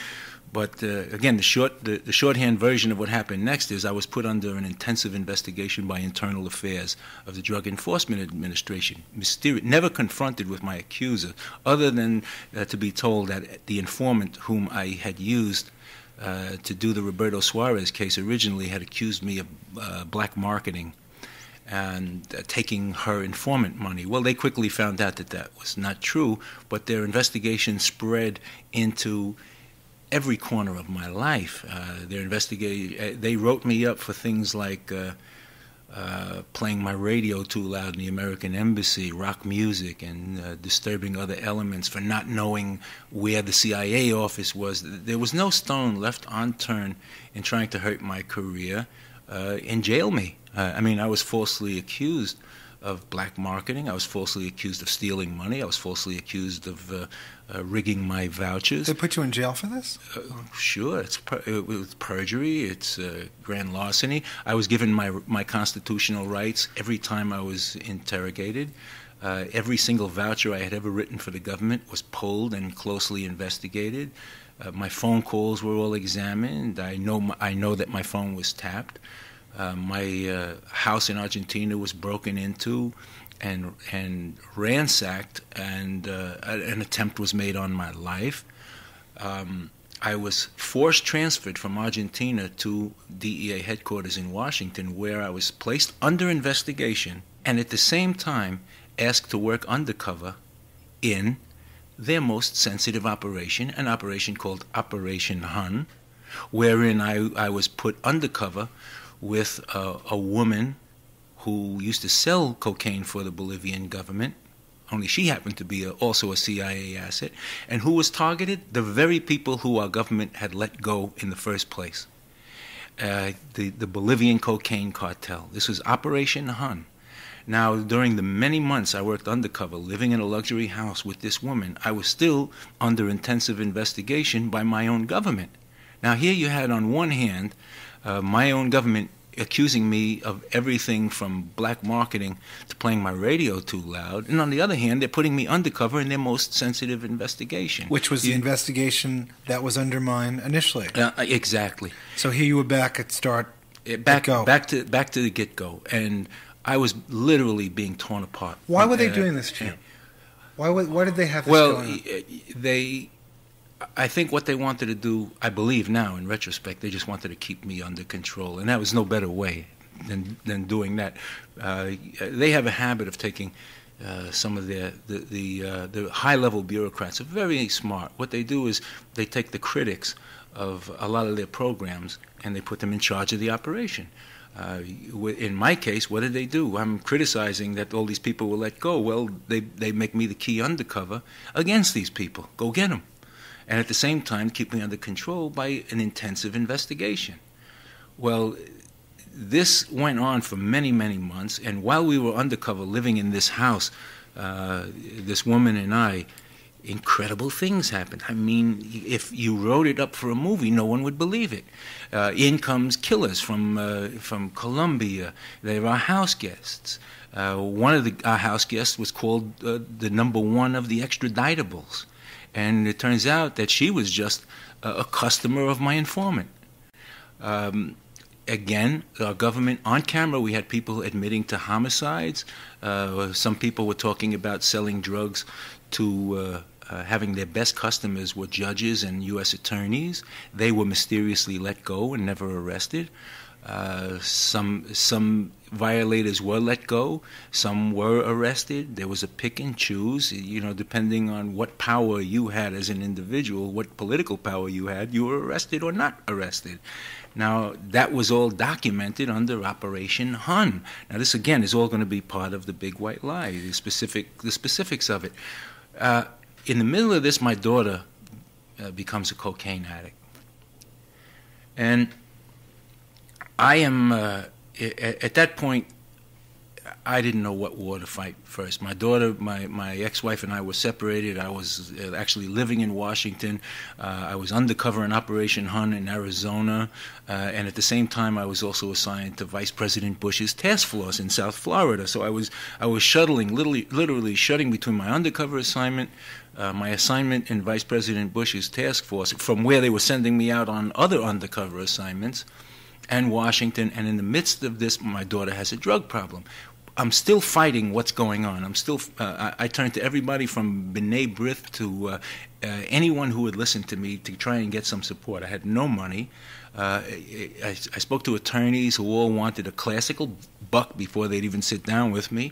but uh, again, the short the, the, shorthand version of what happened next is I was put under an intensive investigation by Internal Affairs of the Drug Enforcement Administration. Mysteri- never confronted with my accuser, other than uh, to be told that the informant whom I had used uh, to do the Roberto Suarez case originally had accused me of uh, black marketing and uh, taking her informant money. Well, they quickly found out that that was not true, but their investigation spread into every corner of my life. Uh, they're investigating. Uh, they wrote me up for things like uh, uh, playing my radio too loud in the American embassy, rock music, and uh, disturbing other elements for not knowing where the CIA office was. There was no stone left unturned in trying to hurt my career and jail me. I mean, I was falsely accused of black marketing. I was falsely accused of stealing money. I was falsely accused of uh, uh, rigging my vouchers. They put you in jail for this? Uh, sure, it's per- it's perjury. It's uh, grand larceny. I was given my my constitutional rights every time I was interrogated. Uh, every single voucher I had ever written for the government was pulled and closely investigated. Uh, my phone calls were all examined. I know my, I know that my phone was tapped. Uh, my uh, house in Argentina was broken into and and ransacked, and uh, an attempt was made on my life. Um, I was forced transferred from Argentina to DEA headquarters in Washington, where I was placed under investigation, and at the same time asked to work undercover in their most sensitive operation, an operation called Operation Hun, wherein I, I was put undercover with a, a woman who used to sell cocaine for the Bolivian government only she happened to be a, also a CIA asset, and who was targeted? The very people who our government had let go in the first place. Uh, the, the Bolivian cocaine cartel. This was Operation Hun. Now, during the many months I worked undercover, living in a luxury house with this woman, I was still under intensive investigation by my own government. Now, here you had on one hand uh, my own government accusing me of everything from black marketing to playing my radio too loud. And on the other hand, they're putting me undercover in their most sensitive investigation. Which was the investigation that was under mine initially. Uh, exactly. So here you were back at start. Uh, back, back to back to the get go, and I was literally being torn apart. Why were they uh, doing this, Jim? Why, why did they have this well, they I think what they wanted to do, I believe now in retrospect, they just wanted to keep me under control, and that was no better way than than doing that. Uh, they have a habit of taking uh, some of their the the, uh, the high level bureaucrats are very smart. What they do is they take the critics of a lot of their programs and they put them in charge of the operation. Uh, in my case, what did they do? I'm criticizing that all these people were let go. Well, they they make me the key undercover against these people. Go get them and at the same time keep me under control by an intensive investigation. Well, this went on for many, many months, and while we were undercover living in this house, uh, this woman and I, incredible things happened. I mean, if you wrote it up for a movie, no one would believe it. Uh, in comes killers from uh, from Colombia. They were our house guests. Uh, one of the, our house guests was called uh, the number one of the extraditables, and it turns out that she was just a, a customer of my informant. Um, again, our government on camera, we had people admitting to homicides. Uh, some people were talking about selling drugs to uh, uh, having their best customers were judges and U.S. attorneys. They were mysteriously let go and never arrested. Uh, some some violators were let go. Some were arrested. There was a pick and choose. You know, depending on what power you had as an individual, what political power you had, you were arrested or not arrested. Now that was all documented under Operation Hun. Now this again is all going to be part of the big white lie, the specific the specifics of it. Uh, in the middle of this, my daughter uh, becomes a cocaine addict. And I am, uh, at, at, that point, I didn't know what war to fight first. My daughter, my, my ex wife, and I were separated. I was uh, actually living in Washington. Uh, I was undercover in Operation Hun in Arizona. Uh, and at the same time, I was also assigned to Vice President Bush's task force in South Florida. So I was, I was shuttling, literally, literally shutting between my undercover assignment uh, my assignment in Vice President Bush's task force, from where they were sending me out on other undercover assignments, and Washington. And in the midst of this, my daughter has a drug problem. I'm still fighting what's going on. I'm still. Uh, I, I turn to everybody from B'nai B'rith to uh, uh, anyone who would listen to me to try and get some support. I had no money. Uh, I, I, spoke to attorneys who all wanted a classical buck before they'd even sit down with me.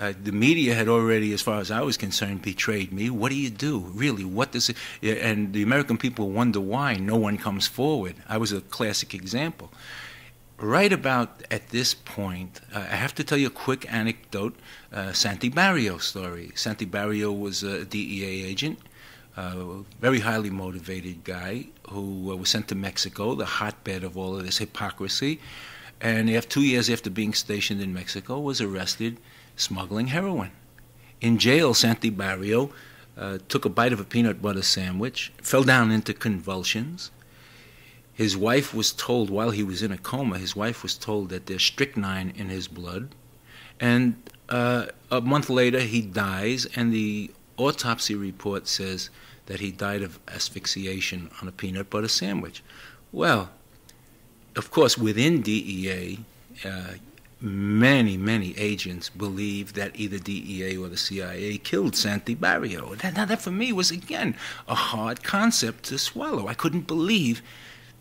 Uh, the media had already, as far as I was concerned, betrayed me. What do you do, really? What does it? And the American people wonder why no one comes forward. I was a classic example. Right about at this point, uh, I have to tell you a quick anecdote. Uh, Santi Barrio story. Santi Barrio was a DEA agent, a very highly motivated guy who uh, was sent to Mexico, the hotbed of all of this hypocrisy. And after two years after being stationed in Mexico, was arrested smuggling heroin. In jail, Santi Barrio uh, took a bite of a peanut butter sandwich, fell down into convulsions. His wife was told, while he was in a coma, his wife was told that there's strychnine in his blood. And uh, a month later, he dies, and the autopsy report says that he died of asphyxiation on a peanut butter sandwich. Well, of course, within DEA, uh, many, many agents believe that either DEA or the CIA killed Santi Barrio. That, now, that for me was, again, a hard concept to swallow. I couldn't believe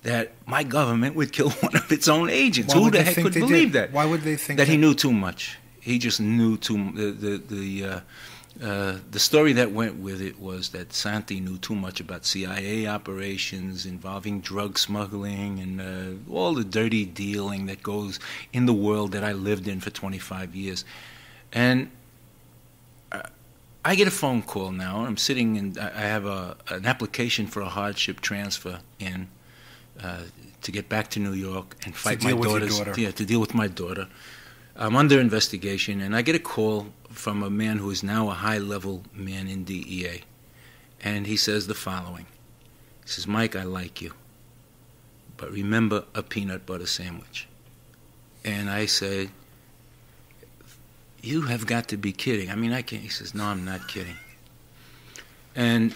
that my government would kill one of its own agents. Why Who the heck could believe did? that? Why would they think that, that, he knew too much? He just knew too the the, the uh, uh, the story that went with it was that Santi knew too much about CIA operations involving drug smuggling and uh, all the dirty dealing that goes in the world that I lived in for 25 years. And uh, I get a phone call now. I'm sitting and I have a, an application for a hardship transfer in uh, to get back to New York and fight my daughter's daughter. yeah to deal with my daughter. I'm under investigation, and I get a call from a man who is now a high level man in DEA. And he says the following He says, Mike, I like you, but remember a peanut butter sandwich. And I say, You have got to be kidding. I mean, I can't. He says, No, I'm not kidding. And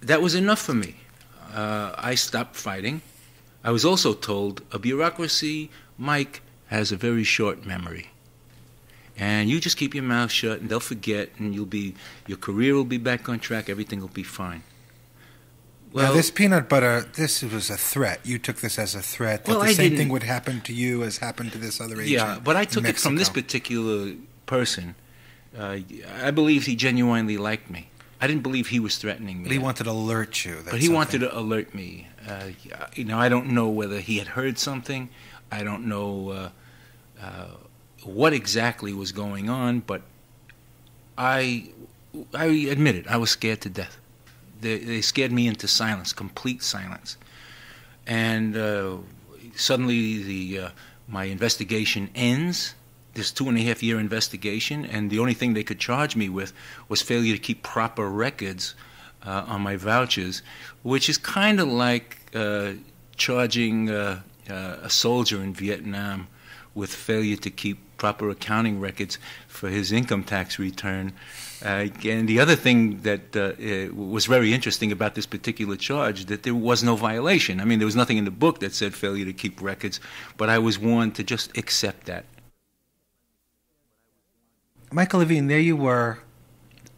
that was enough for me. Uh, I stopped fighting. I was also told a bureaucracy, Mike, has a very short memory. And you just keep your mouth shut and they'll forget and you'll be your career will be back on track, everything will be fine. Well, now this peanut butter, this was a threat. You took this as a threat that well, the I same didn't, thing would happen to you as happened to this other agent. Yeah, but I took it from this particular person. Uh, I believe he genuinely liked me. I didn't believe he was threatening me. But he wanted to alert you. but he something. wanted to alert me. Uh, you know, I don't know whether he had heard something. I don't know uh, uh, what exactly was going on, but I, I admit it, I was scared to death. they, they scared me into silence, complete silence. And uh, suddenly, the uh, my investigation ends. This two and a half year investigation, and the only thing they could charge me with was failure to keep proper records uh, on my vouchers, which is kind of like uh, charging uh, uh, a soldier in Vietnam with failure to keep proper accounting records for his income tax return. Uh, and the other thing that uh, was very interesting about this particular charge that there was no violation. I mean, there was nothing in the book that said failure to keep records, but I was warned to just accept that. Michael Levine, there you were,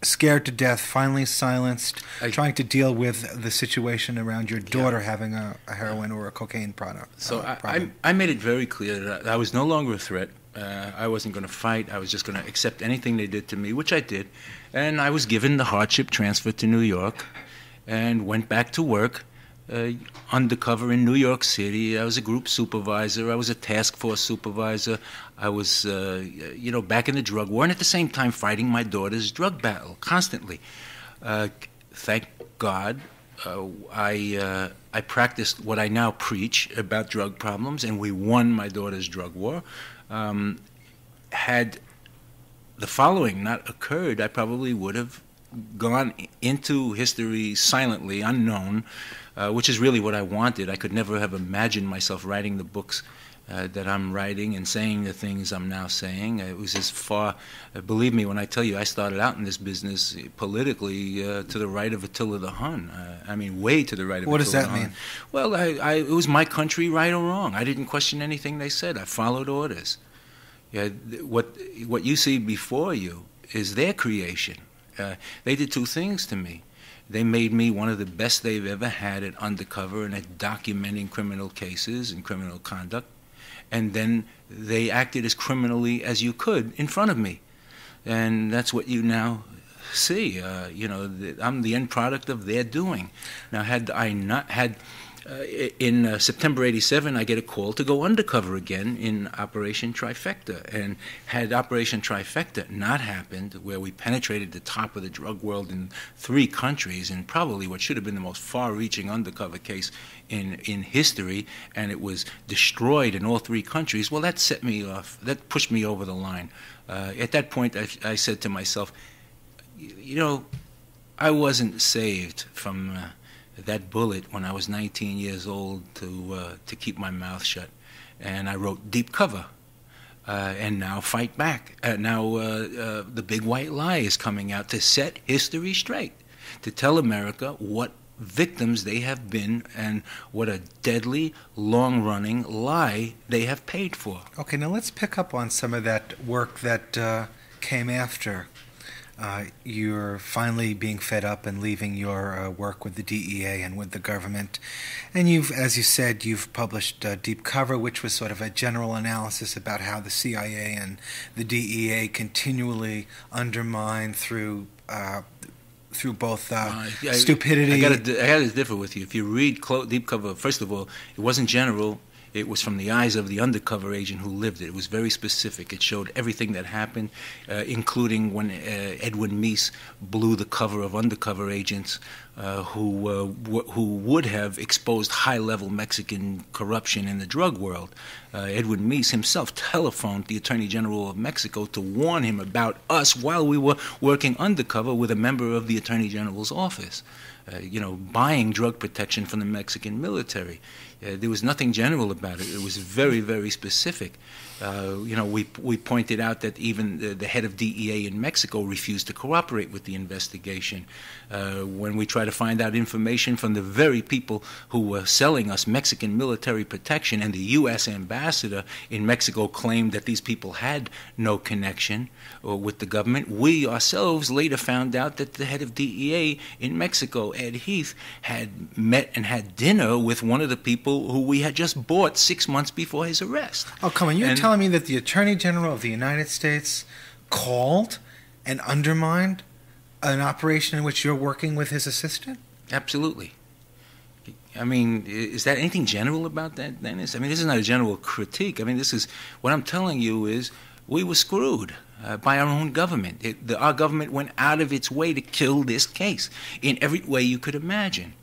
scared to death, finally silenced, I, trying to deal with the situation around your daughter yeah. having a, a, heroin or a cocaine product. So uh, I, I, I, made it very clear that I was no longer a threat. Uh, I wasn't going to fight. I was just going to accept anything they did to me, which I did. And I was given the hardship transfer to New York and went back to work uh, undercover in New York City. I was a group supervisor. I was a task force supervisor. I was, uh, you know, back in the drug war, and at the same time fighting my daughter's drug battle constantly. Uh, thank God, uh, I uh, I practiced what I now preach about drug problems, and we won my daughter's drug war. Um, had the following not occurred, I probably would have gone into history silently, unknown, uh, which is really what I wanted. I could never have imagined myself writing the books uh, that I'm writing and saying the things I'm now saying. It was as far, uh, believe me when I tell you, I started out in this business politically uh, to the right of Attila the Hun. Uh, I mean, way to the right of Attila. what Attila does that mean? Well, I, I, it was my country, right or wrong. I didn't question anything they said. I followed orders. Yeah, what what you see before you is their creation. Uh, they did two things to me. They made me one of the best they've ever had at undercover and at documenting criminal cases and criminal conduct. And then they acted as criminally as you could in front of me. And that's what you now see. Uh, you know, the, I'm the end product of their doing. Now, had I not had uh, in uh, September 87, I get a call to go undercover again in Operation Trifecta. And had Operation Trifecta not happened, where we penetrated the top of the drug world in three countries, and probably what should have been the most far reaching undercover case in, in history, and it was destroyed in all three countries, well, that set me off, that pushed me over the line. Uh, at that point, I, I, said to myself, you know, I wasn't saved from uh, that bullet when I was 19 years old to uh, to keep my mouth shut, and I wrote Deep Cover, uh, and now Fight Back. Uh, now uh, uh, the Big White Lie is coming out to set history straight, to tell America what victims they have been and what a deadly, long-running lie they have paid for. Okay, now let's pick up on some of that work that uh, came after uh, you're finally being fed up and leaving your uh, work with the DEA and with the government. And you've, as you said, you've published uh, Deep Cover, which was sort of a general analysis about how the CIA and the DEA continually undermine through. Uh, through both uh, I, stupidity. I got to differ with you. If you read Deep Cover, first of all, it wasn't general it was from the eyes of the undercover agent who lived it. It was very specific. It showed everything that happened, uh, including when uh, Edwin Meese blew the cover of undercover agents uh, who uh, who would have exposed high-level Mexican corruption in the drug world. Uh, Edwin Meese himself telephoned the Attorney General of Mexico to warn him about us while we were working undercover with a member of the Attorney General's office. Uh, you know, buying drug protection from the Mexican military. Uh, there was nothing general about it. It was very, very specific. Uh, you know, we, we pointed out that even the, the, head of DEA in Mexico refused to cooperate with the investigation. Uh, when we tried to find out information from the very people who were selling us Mexican military protection, and the U.S. ambassador in Mexico claimed that these people had no connection uh, with the government, we ourselves later found out that the head of DEA in Mexico, Ed Heath, had met and had dinner with one of the people who we had just bought six months before his arrest. Oh, come on. You're and, telling me that the Attorney General of the United States called and undermined an operation in which you're working with his assistant? Absolutely. I mean, is that anything general about that, Dennis? I mean, this is not a general critique. I mean, this is what I'm telling you is we were screwed. uh, by our own government. It, the, our government went out of its way to kill this case in every way you could imagine.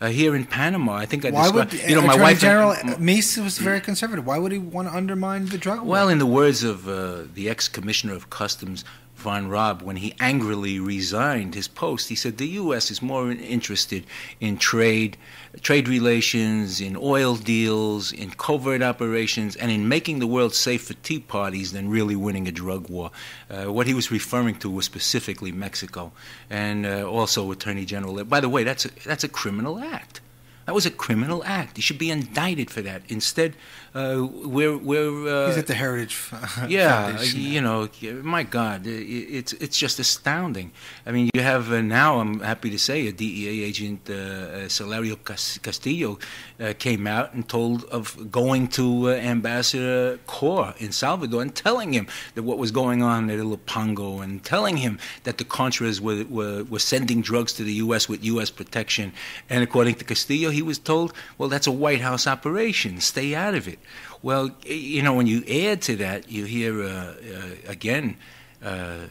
Uh, here in Panama, I think I Why described. would you know, my wife. General Meese was very conservative? Why would he want to undermine the drug war? Well, in the words of uh, the ex-commissioner of customs, Von Raab, when he angrily resigned his post, he said the U.S. is more interested in trade, trade relations, in oil deals, in covert operations, and in making the world safe for tea parties than really winning a drug war. Uh, what he was referring to was specifically Mexico, and uh, also Attorney General. By the way, that's a, that's a criminal act. That was a criminal act. He should be indicted for that. Instead, uh, we're we're uh, he's at the Heritage. yeah, Foundation. you know, my God, it's it's just astounding. I mean, you have uh, now. I'm happy to say a DEA agent, uh, uh, Celerino Castillo, uh, came out and told of going to uh, Ambassador Corr in Salvador and telling him that what was going on at Ilopango and telling him that the Contras were, were were sending drugs to the U.S. with U.S. protection. And according to Castillo, he was told, "Well, that's a White House operation. Stay out of it." Well, you know, when you add to that, you hear uh, uh, again uh,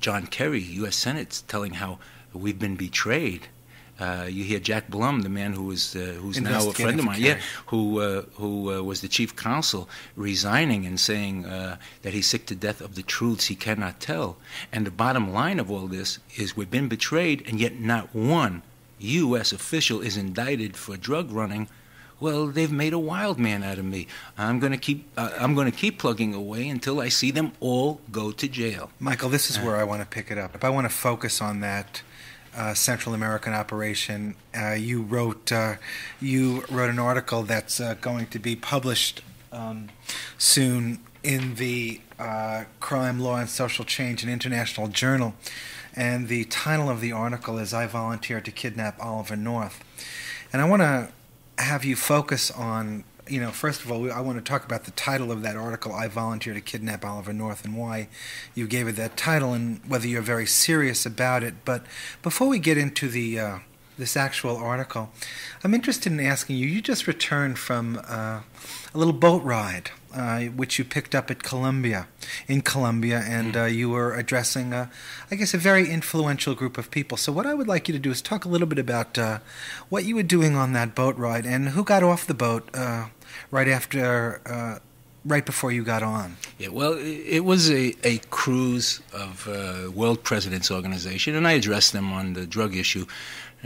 John Kerry, U.S. Senate, telling how we've been betrayed. Uh, you hear Jack Blum, the man who was uh, who's now a friend of mine, yeah, who uh, who uh, was the chief counsel, resigning and saying uh, that he's sick to death of the truths he cannot tell. And the bottom line of all this is we've been betrayed, and yet not one U.S. official is indicted for drug running. Well, they've made a wild man out of me. I'm going to keep uh, I'm going to keep plugging away until I see them all go to jail. Michael, this is where I want to pick it up. If I want to focus on that uh, Central American operation, uh, you wrote uh, you wrote an article that's uh, going to be published um, soon in the uh, Crime, Law, and Social Change, an international journal. And the title of the article is "I Volunteered to Kidnap Oliver North," and I want to have you focus on you know, first of all, I want to talk about the title of that article, I Volunteer to Kidnap Oliver North, and why you gave it that title, and whether you're very serious about it. But before we get into the uh, this actual article, I'm interested in asking you. You just returned from uh, a little boat ride, uh, which you picked up at Columbia, in Columbia, and uh, you were addressing, uh, I guess, a very influential group of people. So, what I would like you to do is talk a little bit about uh, what you were doing on that boat ride and who got off the boat uh, right after, uh, right before you got on. Yeah, well, it was a, a cruise of uh, World Presidents Organization, and I addressed them on the drug issue.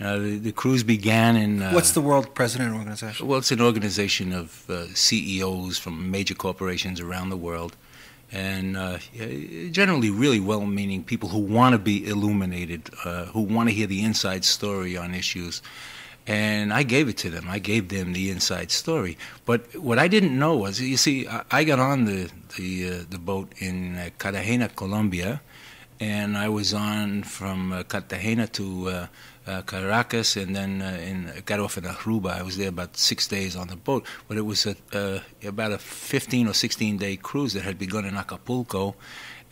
Uh, the, the cruise began in. Uh, What's the World President Organization? Well, it's an organization of uh, CEOs from major corporations around the world, and uh, generally really well-meaning people who want to be illuminated, uh, who want to hear the inside story on issues. And I gave it to them. I gave them the inside story. But what I didn't know was, you see, I, I got on the the, uh, the boat in uh, Cartagena, Colombia, and I was on from uh, Cartagena to uh, Caracas, and then uh, in, got off in Aruba. I was there about six days on the boat, but it was a, uh, about a 15 or 16 day cruise that had begun in Acapulco.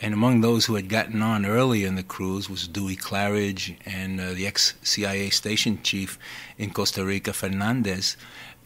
And among those who had gotten on early in the cruise was Dewey Clarridge and uh, the ex CIA station chief in Costa Rica, Fernandez.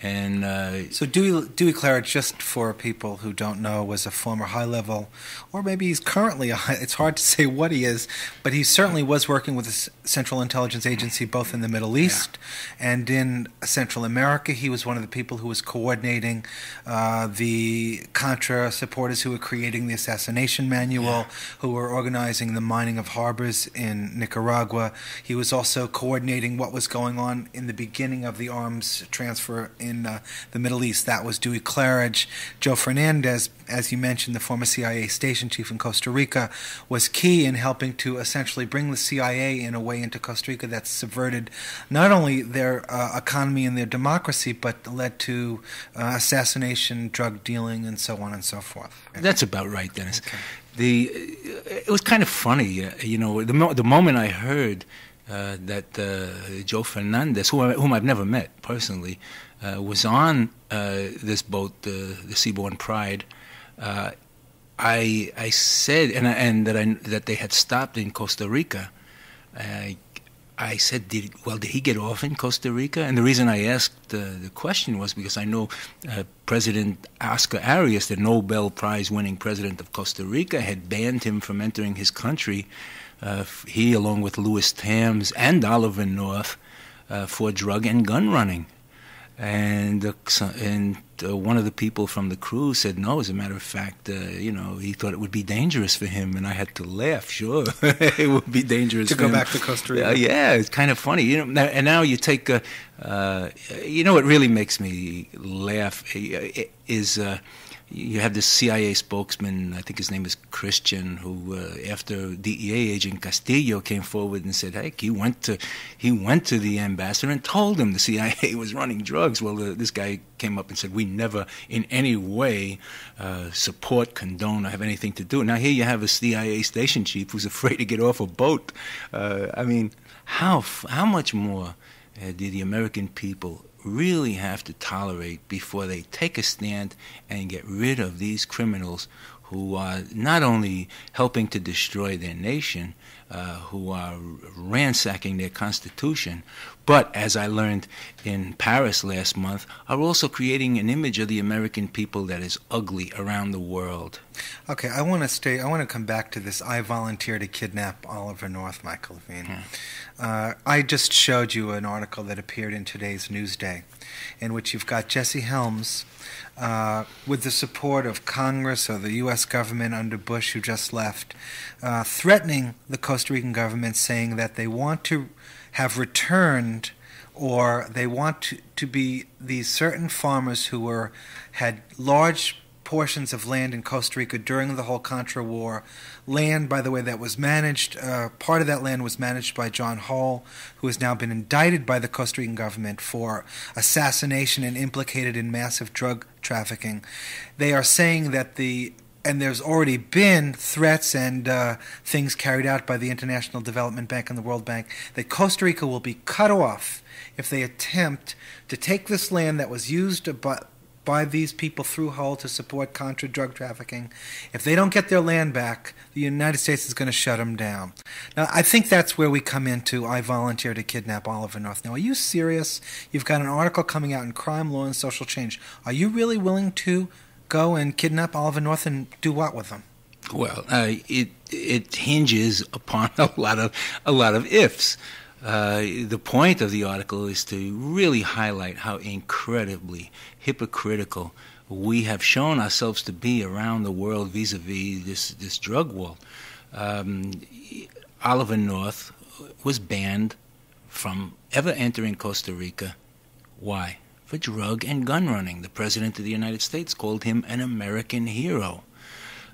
And uh, So Dewey, Dewey Clarridge, just for people who don't know, was a former high-level, or maybe he's currently a high, it's hard to say what he is, but he certainly was working with the S- Central Intelligence Agency both in the Middle East and in Central America. He was one of the people who was coordinating uh, the Contra supporters who were creating the assassination manual, who were organizing the mining of harbors in Nicaragua. He was also coordinating what was going on in the beginning of the arms transfer in uh, the Middle East. That was Dewey Clarridge. Joe Fernandez, as you mentioned, the former CIA station chief in Costa Rica, was key in helping to essentially bring the CIA in a way into Costa Rica that subverted not only their uh, economy and their democracy, but led to uh, assassination, drug dealing, and so on and so forth. That's about right, Dennis. The it was kind of funny, uh, you know. The mo- the moment I heard uh, that uh, Joe Fernandez, who I, whom I've never met personally, was on uh, this boat, uh, the Seabourn Pride, uh, I I said and and that I that they had stopped in Costa Rica. I I said, did, well, did he get off in Costa Rica? And the reason I asked uh, the question was because I know uh, President Oscar Arias, the Nobel Prize winning president of Costa Rica, had banned him from entering his country. Uh, he, along with Lewis Tambs and Oliver North, uh, for drug and gun running. And, and uh, one of the people from the crew said no. As a matter of fact, uh, you know, he thought it would be dangerous for him, and I had to laugh. Sure, it would be dangerous to go him. back to Costa Rica. Uh, yeah, it's kind of funny, you know. And now you take, uh, you know, what really makes me laugh uh, is you have this CIA spokesman, I think his name is Christian, who uh, after DEA agent Castillo came forward and said, "Hey, he went to he went to the ambassador and told him the CIA was running drugs." Well, uh, this guy came up and said, "We never, in any way, uh, support, condone, or have anything to do." Now here you have a CIA station chief who's afraid to get off a boat. Uh, I mean, how how much more uh, did the American people really have to tolerate before they take a stand and get rid of these criminals who are not only helping to destroy their nation, uh, who are ransacking their constitution, but as I learned in Paris last month, are also creating an image of the American people that is ugly around the world. Okay, I want to stay. I want to come back to this. I volunteer to kidnap Oliver North, Michael Levine. Hmm. Uh, I just showed you an article that appeared in today's Newsday, in which you've got Jesse Helms uh, with the support of Congress or the U.S. government under Bush, who just left, uh, threatening the Costa Rican government, saying that they want to have returned or they want to, to be these certain farmers who were had large portions of land in Costa Rica during the whole Contra War. Land, by the way, that was managed, uh, part of that land was managed by John Hull, who has now been indicted by the Costa Rican government for assassination and implicated in massive drug trafficking. They are saying that the and there's already been threats and uh, things carried out by the International Development Bank and the World Bank that Costa Rica will be cut off if they attempt to take this land that was used by, by these people through Hull to support Contra drug trafficking. If they don't get their land back, the United States is going to shut them down. Now, I think that's where we come into I volunteer to kidnap Oliver North. Now, are you serious? You've got an article coming out in Crime, Law, and Social Change. Are you really willing to go and kidnap Oliver North and do what with him? Well, uh, it it hinges upon a lot of a lot of ifs. Uh, the point of the article is to really highlight how incredibly hypocritical we have shown ourselves to be around the world vis-a-vis this this drug war. Um, Oliver North was banned from ever entering Costa Rica. Why? For drug and gun running. The President of the United States called him an American hero.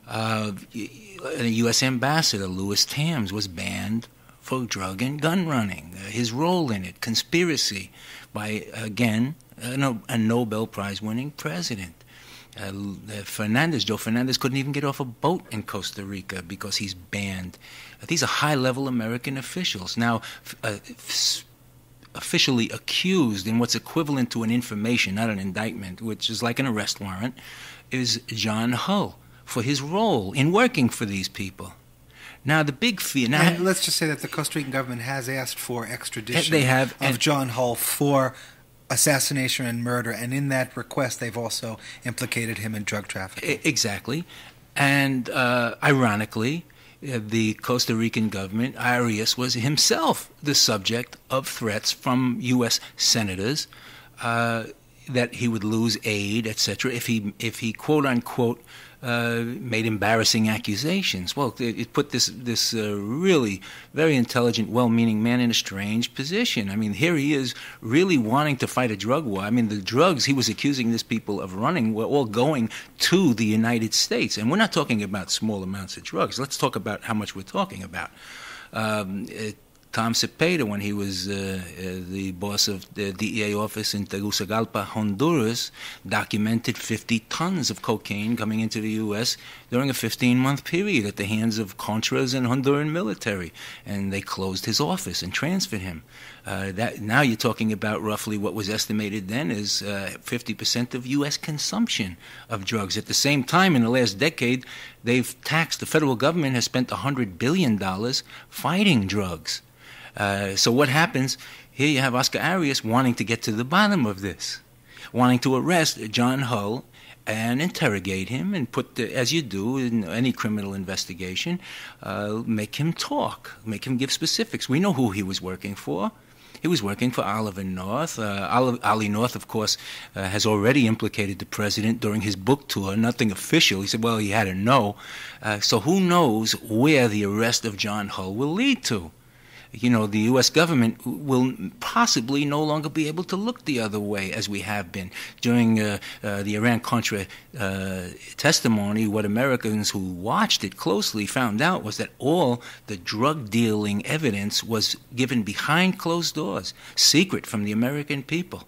Uh, a U.S. Ambassador, Lewis Tambs, was banned for drug and gun running, uh, his role in it, conspiracy by, again, a, a Nobel Prize winning president. Uh, uh, Fernandez, Joe Fernandez, couldn't even get off a boat in Costa Rica because he's banned. Uh, these are high level American officials. Now, uh, officially accused in what's equivalent to an information, not an indictment, which is like an arrest warrant, is John Hull for his role in working for these people. Now the big fear. Now, and let's just say that the Costa Rican government has asked for extradition. They have of John Hull for assassination and murder, and in that request, they've also implicated him in drug trafficking. Exactly, and uh, ironically, the Costa Rican government, Arias, was himself the subject of threats from U.S. senators uh, that he would lose aid, etc., if he if he quote unquote uh, made embarrassing accusations. Well, it, it put this this uh, really very intelligent, well-meaning man in a strange position. I mean, here he is really wanting to fight a drug war. I mean, the drugs he was accusing these people of running were all going to the United States, and we're not talking about small amounts of drugs. Let's talk about how much we're talking about. Um, it, Tom Zepeda, when he was uh, uh, the boss of the DEA office in Tegucigalpa, Honduras, documented 50 tons of cocaine coming into the U.S. during a 15 month period at the hands of Contras and Honduran military. And they closed his office and transferred him. Uh, that, now you're talking about roughly what was estimated then is uh, 50% of U.S. consumption of drugs. At the same time, in the last decade, they've taxed, the federal government has spent $100 billion fighting drugs. Uh, so what happens? Here you have Oscar Arias wanting to get to the bottom of this, wanting to arrest John Hull and interrogate him and put, the, as you do in any criminal investigation, uh, make him talk, make him give specifics. We know who he was working for. He was working for Oliver North. Uh, Ollie North, of course, uh, has already implicated the president during his book tour. Nothing official. He said, well, he had to know. Uh, so who knows where the arrest of John Hull will lead to? You know, the U.S. government will possibly no longer be able to look the other way as we have been. During uh, uh, the Iran Contra uh, testimony, what Americans who watched it closely found out was that all the drug dealing evidence was given behind closed doors, secret from the American people.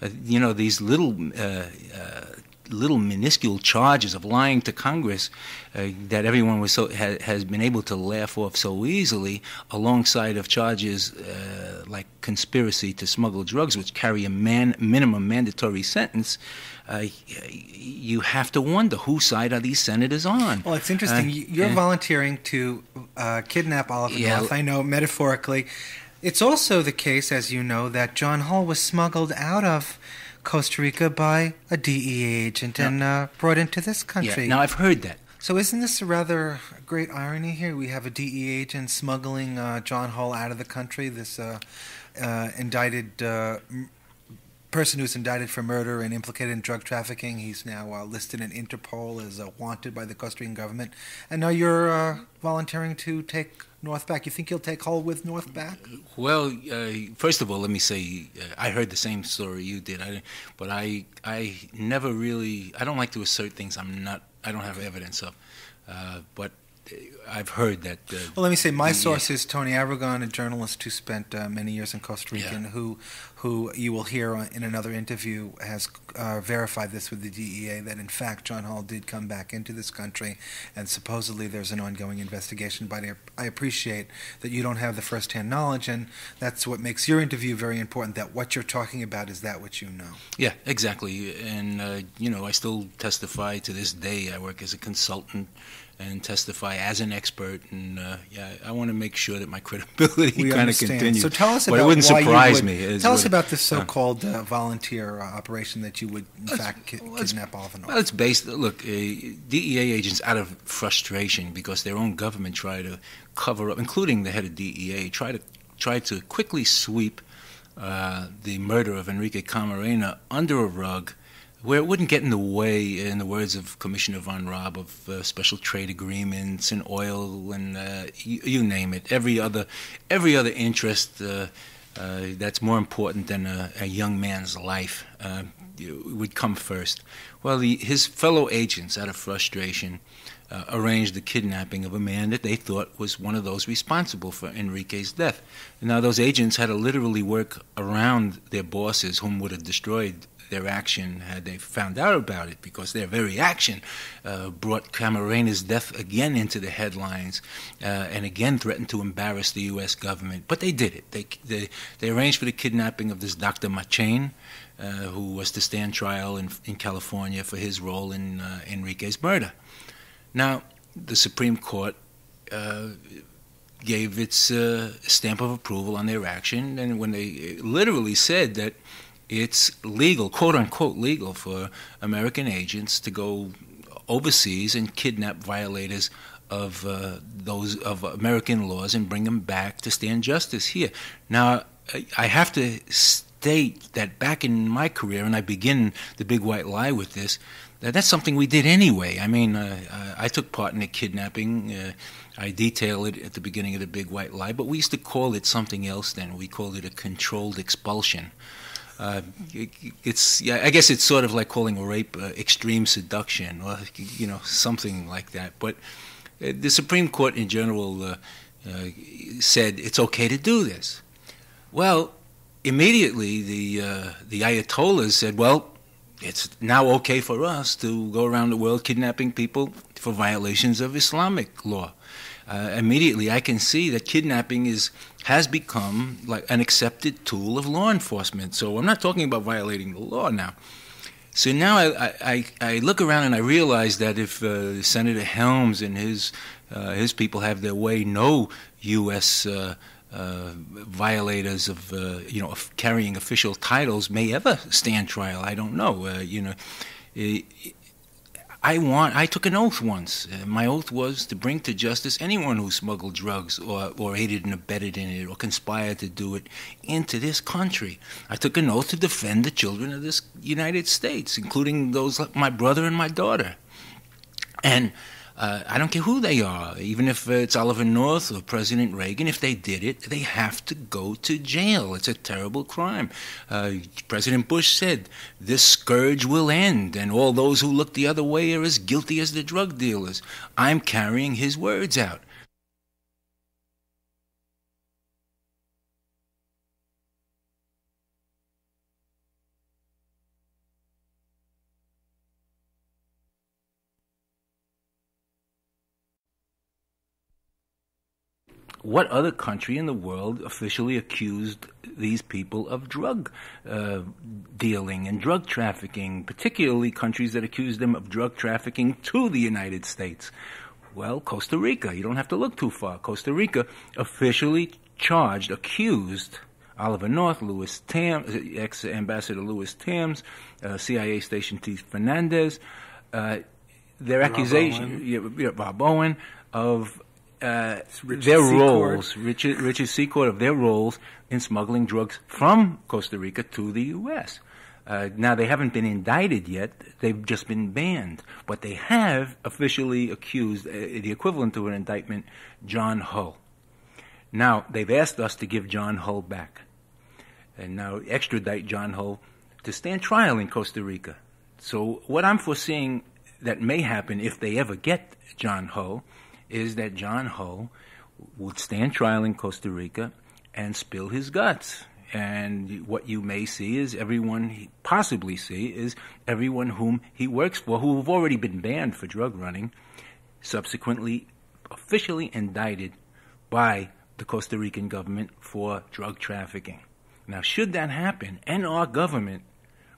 Uh, you know, these little uh, uh, little minuscule charges of lying to Congress uh, that everyone was so ha, has been able to laugh off so easily, alongside of charges uh, like conspiracy to smuggle drugs, which carry a man, minimum mandatory sentence. Uh, you have to wonder whose side are these senators on. Well, it's interesting. Uh, You're volunteering to uh, kidnap Oliver yeah, North. I know metaphorically. It's also the case, as you know, that John Hull was smuggled out of Costa Rica by a DEA agent and uh, brought into this country. Yeah, now I've heard that. So isn't this a rather great irony here? We have a DEA agent smuggling uh, John Hull out of the country. This uh, uh indicted uh, person who's indicted for murder and implicated in drug trafficking. He's now uh, listed in Interpol as wanted by the Costa Rican government. And now you're volunteering to take North back. You think he'll take Hull with North back? Well, uh, first of all, let me say uh, I heard the same story you did, I, but I I never really I don't like to assert things I'm not I don't have evidence of, uh, but I've heard that. Uh, well, let me say, my source is Tony Avirgan, a journalist who spent uh, many years in Costa Rica, yeah. and who, who you will hear in another interview has uh, verified this with the DEA that in fact John Hull did come back into this country, and supposedly there's an ongoing investigation. But I, I appreciate that you don't have the first-hand knowledge, and that's what makes your interview very important. That what you're talking about is that which you know. Yeah, exactly. And uh, you know, I still testify to this day. I work as a consultant and testify as an expert. And uh, yeah, I want to make sure that my credibility kind of continues. So tell us but about it wouldn't surprise would, me. Tell us about this so-called uh, volunteer uh, operation that you would, in fact, ki- kidnap Oliver North. Well, it's based. Look, uh, DEA agents, out of frustration because their own government tried to cover up, including the head of DEA, try to try to quickly sweep uh, the murder of Enrique Camarena under a rug where it wouldn't get in the way, in the words of Commissioner Von Raab, of uh, special trade agreements and oil and uh, you, you, name it. Every other, every other interest uh, uh that's more important than a, a young man's life uh, would come first. Well, the, his fellow agents, out of frustration, uh, arranged the kidnapping of a man that they thought was one of those responsible for Enrique's death. Now, those agents had to literally work around their bosses, whom would have destroyed their action had they found out about it, because their very action uh, brought Camarena's death again into the headlines uh, and again threatened to embarrass the U.S. government. But they did it. They, they, they arranged for the kidnapping of this Dr. Machain, uh, who was to stand trial in, in California for his role in uh, Enrique's murder. Now, the Supreme Court uh, gave its uh, stamp of approval on their action, and when they literally said that it's legal, quote unquote legal, for American agents to go overseas and kidnap violators of uh, those of American laws and bring them back to stand justice here. Now, I have to state that back in my career, and I begin the big white lie with this, that that's something we did anyway. I mean, uh, I took part in a kidnapping. Uh, I detail it at the beginning of the big white lie, but we used to call it something else then. We called it a controlled expulsion. Uh, it's yeah, I guess it's sort of like calling rape uh, extreme seduction or you know something like that. But uh, the Supreme Court in general uh, said it's okay to do this. Well, immediately the the Ayatollahs said, well, it's now okay for us to go around the world kidnapping people for violations of Islamic law. Immediately, I can see that kidnapping is has become like an accepted tool of law enforcement. So I'm not talking about violating the law now. So now I, I, I look around and I realize that if uh, Senator Helms and his uh, his people have their way, no U.S. Uh, uh, violators of uh, you know of carrying official titles may ever stand trial. I don't know. Uh, you know, I want. I took an oath once. Uh, my oath was to bring to justice anyone who smuggled drugs or, or aided and abetted in it or conspired to do it into this country. I took an oath to defend the children of this United States, including those like my brother and my daughter. And uh, I don't care who they are, even if it's Oliver North or President Reagan, if they did it, they have to go to jail. It's a terrible crime. Uh, President Bush said, This scourge will end, and all those who look the other way are as guilty as the drug dealers. I'm carrying his words out. What other country in the world officially accused these people of drug uh, dealing and drug trafficking, particularly countries that accused them of drug trafficking to the United States? Well, Costa Rica. You don't have to look too far. Costa Rica officially charged, accused Oliver North, Lewis Tambs, ex-ambassador Lewis Tambs, uh, CIA station T. Fernandez, uh, their Bob accusation, Owen. Yeah, Bob Owen, of uh, their roles, Richard, Richard Secord, of their roles in smuggling drugs from Costa Rica to the U.S. Uh, now, they haven't been indicted yet. They've just been banned. But they have officially accused, uh, the equivalent to an indictment, John Hull. Now, they've asked us to give John Hull back. And now extradite John Hull to stand trial in Costa Rica. So, what I'm foreseeing that may happen if they ever get John Hull is that John Hull would stand trial in Costa Rica and spill his guts. And what you may see is everyone, he possibly see, is everyone whom he works for, who have already been banned for drug running, subsequently officially indicted by the Costa Rican government for drug trafficking. Now, should that happen, and our government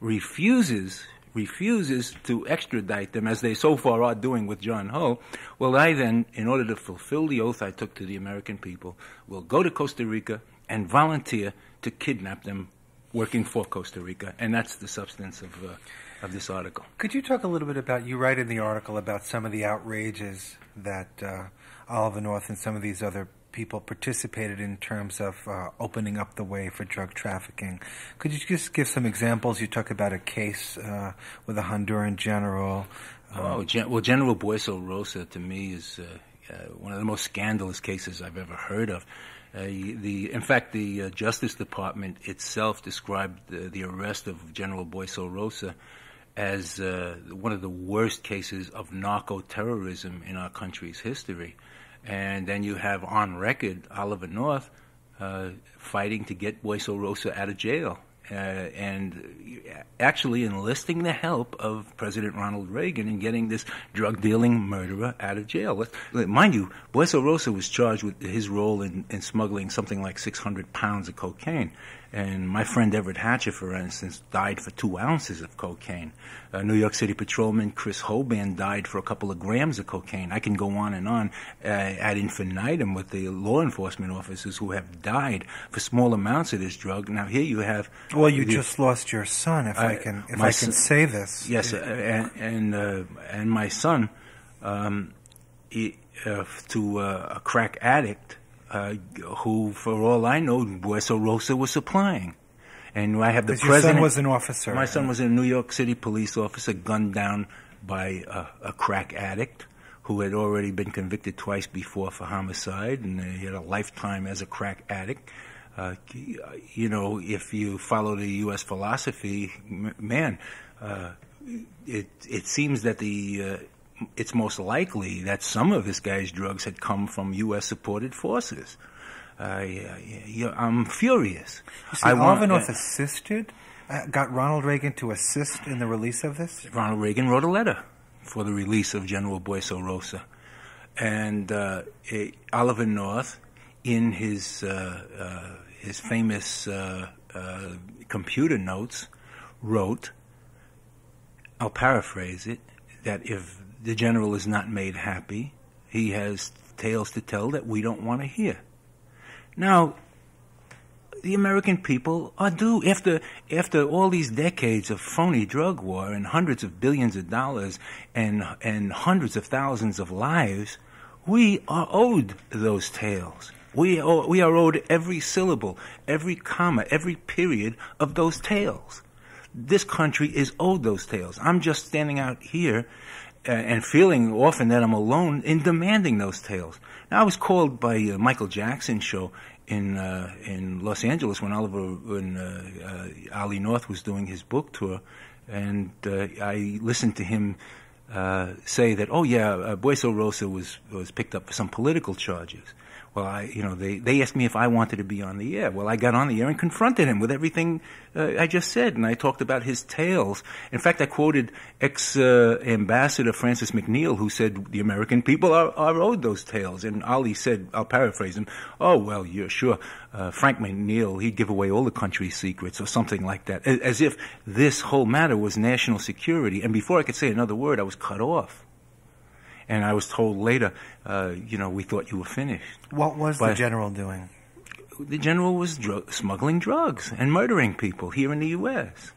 refuses refuses to extradite them, as they so far are doing with John Hull, well, I then, in order to fulfill the oath I took to the American people, will go to Costa Rica and volunteer to kidnap them working for Costa Rica. And that's the substance of, uh, of this article. Could you talk a little bit about, you write in the article about some of the outrages that uh, Oliver North and some of these other people participated in terms of uh, opening up the way for drug trafficking. Could you just give some examples? You talk about a case uh, with a Honduran general. Um, oh, gen- well, General Bueso Rosa to me is uh, uh, one of the most scandalous cases I've ever heard of. Uh, the, in fact, the uh, Justice Department itself described the, the arrest of General Bueso Rosa as one of the worst cases of narco terrorism in our country's history. And then you have on record Oliver North uh, fighting to get Bueso Rosa out of jail. Uh, and actually enlisting the help of President Ronald Reagan in getting this drug dealing murderer out of jail. Mind you, Bueso Rosa was charged with his role in, in smuggling something like 600 pounds of cocaine. And my friend Everett Hatcher, for instance, died for two ounces of cocaine. Uh, New York City patrolman Chris Hoban died for a couple of grams of cocaine. I can go on and on uh, ad infinitum with the law enforcement officers who have died for small amounts of this drug. Now here you have. Well, you the, just lost your son, if uh, I can, if I can son, say this. Yes, uh, and and, uh, and my son, um, he, uh, to a crack addict uh, who, for all I know, Bueso Rosa was supplying. And I have the president. Your son was an officer. My son was a New York City police officer gunned down by a, a crack addict who had already been convicted twice before for homicide, and he had a lifetime as a crack addict. Uh, you know, if you follow the U.S. philosophy, man, uh, it it seems that the uh, it's most likely that some of this guy's drugs had come from U.S. supported forces. Uh, yeah, I'm furious. You see, Oliver North uh, assisted, uh, got Ronald Reagan to assist in the release of this? Ronald Reagan wrote a letter for the release of General Bueso Rosa. And uh, it, Oliver North, in his, uh, uh, his famous computer notes, wrote, I'll paraphrase it, that if the general is not made happy. He has tales to tell that we don't want to hear. Now, the American people are due after after all these decades of phony drug war and hundreds of billions of dollars and and hundreds of thousands of lives. We are owed those tales. We are, we are owed every syllable, every comma, every period of those tales. This country is owed those tales. I'm just standing out here and feeling often that I'm alone in demanding those tales. Now, I was called by uh, Michael Jackson show in uh, in Los Angeles when Oliver when uh, uh, Ollie North was doing his book tour, and uh, I listened to him uh, say that oh yeah, Bueso Rosa was was picked up for some political charges. Well, I, you know, they, they asked me if I wanted to be on the air. Well, I got on the air and confronted him with everything uh, I just said, and I talked about his tales. In fact, I quoted ex-ambassador uh, Francis McNeil, who said the American people are, are owed those tales. And Ollie said, I'll paraphrase him, oh, well, you're sure. Uh, Frank McNeil, he'd give away all the country's secrets or something like that, as if this whole matter was national security. And before I could say another word, I was cut off. And I was told later, uh, you know, we thought you were finished. What was but the general doing? The general was smuggling drugs and murdering people here in the U.S.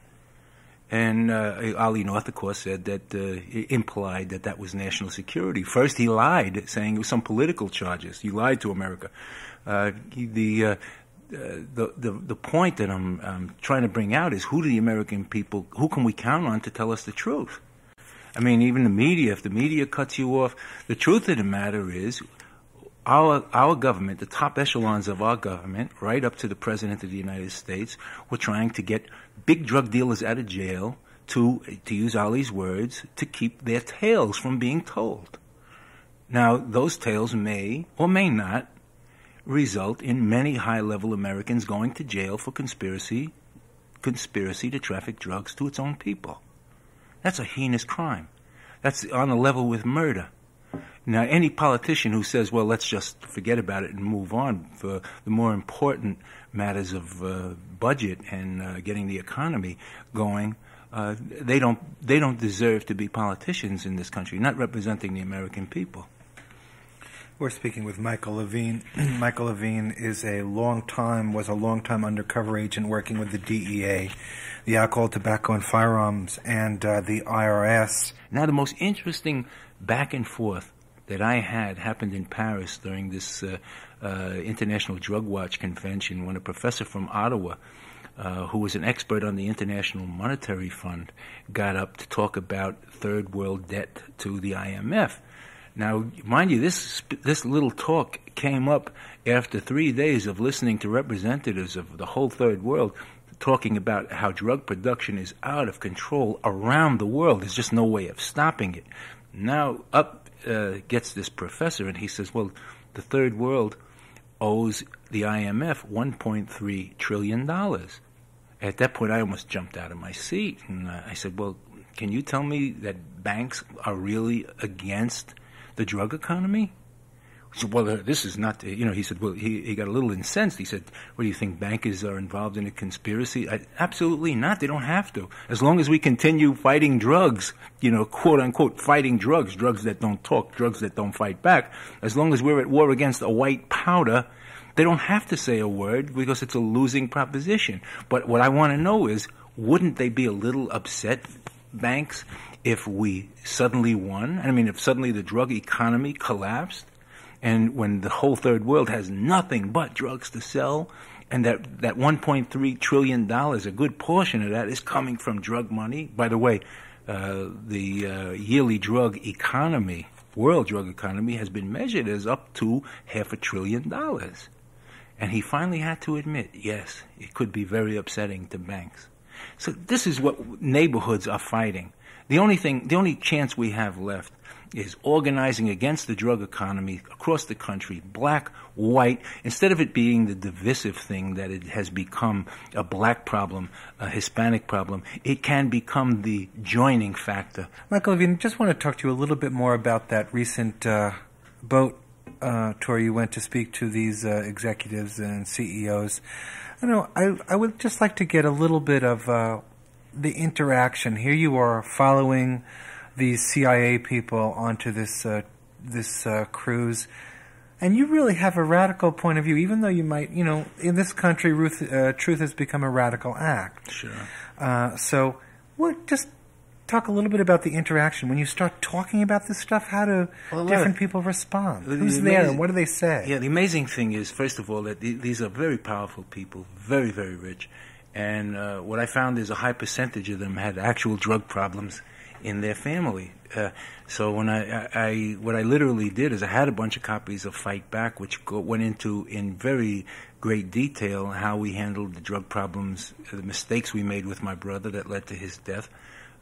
And uh, Ollie North, of course, said that uh, implied that that was national security. First, he lied, saying it was some political charges. He lied to America. Uh, the, uh, the, the the point that I'm, I'm trying to bring out is who do the American people, who can we count on to tell us the truth? I mean, even the media, if the media cuts you off, the truth of the matter is our, our government, the top echelons of our government, right up to the President of the United States, were trying to get big drug dealers out of jail to, to use Ollie's words, to keep their tales from being told. Now, those tales may or may not result in many high-level Americans going to jail for conspiracy, conspiracy to traffic drugs to its own people. That's a heinous crime. That's on a level with murder. Now, any politician who says, well, let's just forget about it and move on for the more important matters of uh, budget and uh, getting the economy going, uh, they, don't, they don't deserve to be politicians in this country, not representing the American people. We're speaking with Michael Levine. Michael Levine is a long time, was a long time undercover agent working with the DEA, the Alcohol, Tobacco, and Firearms, and uh, the IRS. Now, the most interesting back and forth that I had happened in Paris during this uh, uh, International Drug Watch convention when a professor from Ottawa uh, who was an expert on the International Monetary Fund, got up to talk about third world debt to the IMF. Now, mind you, this this little talk came up after three days of listening to representatives of the whole third world talking about how drug production is out of control around the world. There's just no way of stopping it. Now, up uh, gets this professor, and he says, "Well, the third world owes the IMF 1.3 trillion dollars." At that point, I almost jumped out of my seat, and I said, "Well, can you tell me that banks are really against?" The drug economy? Said, well, uh, this is not, you know, he said, well, he, he got a little incensed. He said, what do you think, bankers are involved in a conspiracy? I, absolutely not. They don't have to. As long as we continue fighting drugs, you know, quote unquote, fighting drugs, drugs that don't talk, drugs that don't fight back, as long as we're at war against a white powder, they don't have to say a word because it's a losing proposition. But what I want to know is, wouldn't they be a little upset, banks, if we suddenly won, I mean, if suddenly the drug economy collapsed, and when the whole third world has nothing but drugs to sell, and that, that $1.3 trillion, a good portion of that is coming from drug money. By the way, uh, the uh, yearly drug economy, world drug economy, has been measured as up to half a trillion dollars. And he finally had to admit, yes, it could be very upsetting to banks. So this is what neighborhoods are fighting. The only thing, the only chance we have left is organizing against the drug economy across the country, black, white, instead of it being the divisive thing that it has become a black problem, a Hispanic problem, it can become the joining factor. Michael Levine, just want to talk to you a little bit more about that recent uh, boat uh, tour you went to speak to these uh, executives and CEOs. I know I, I would just like to get a little bit of uh, the interaction. Here you are following these CIA people onto this uh, this uh, cruise. And you really have a radical point of view, even though you might, you know, in this country, Ruth, uh, truth has become a radical act. Sure. Uh, so, what just talk a little bit about the interaction when you start talking about this stuff. How do Well, different people respond? the Who's amazing- there, and what do they say? Yeah, the amazing thing is, first of all, that th- these are very powerful people, very, very rich. And uh, what I found is a high percentage of them had actual drug problems in their family. Uh, so when I, I, I, what I literally did is I had a bunch of copies of Fight Back, which go, went into in very great detail how we handled the drug problems, the mistakes we made with my brother that led to his death,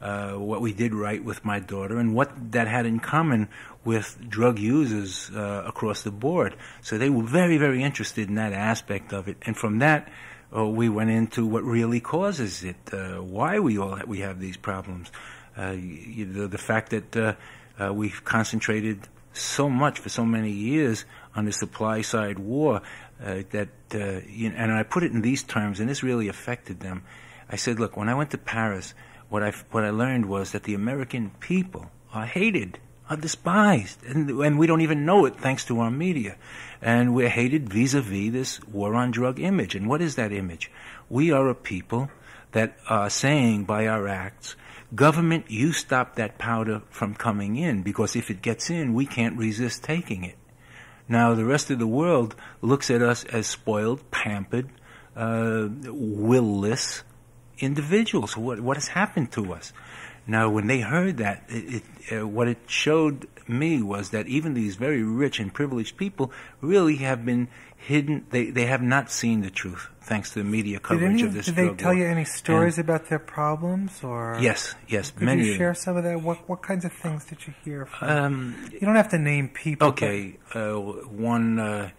uh, what we did right with my daughter, and what that had in common with drug users uh, across the board. So they were very, very interested in that aspect of it, and from that. Uh, we went into what really causes it, uh, why we all we have these problems, uh, you, the, the fact that uh, uh, we've concentrated so much for so many years on the supply side war uh, that, you and I put it in these terms, and this really affected them. I said, look, when I went to Paris, what I what I learned was that the American people are hated, are despised, and and we don't even know it thanks to our media, and we're hated vis-a-vis this war on drug image. And what is that image? We are a people that are saying by our acts, government, you stop that powder from coming in because if it gets in, we can't resist taking it. Now, the rest of the world looks at us as spoiled, pampered, uh, willless individuals. What, what has happened to us? Now, when they heard that, it, it, uh, what it showed me was that even these very rich and privileged people really have been hidden. They, they have not seen the truth, thanks to the media coverage any, of this did they tell war. you any stories about their problems, or Yes, yes, Could many. you share some of that? What what kinds of things did you hear? From, Um, you don't have to name people. Okay, uh, one uh,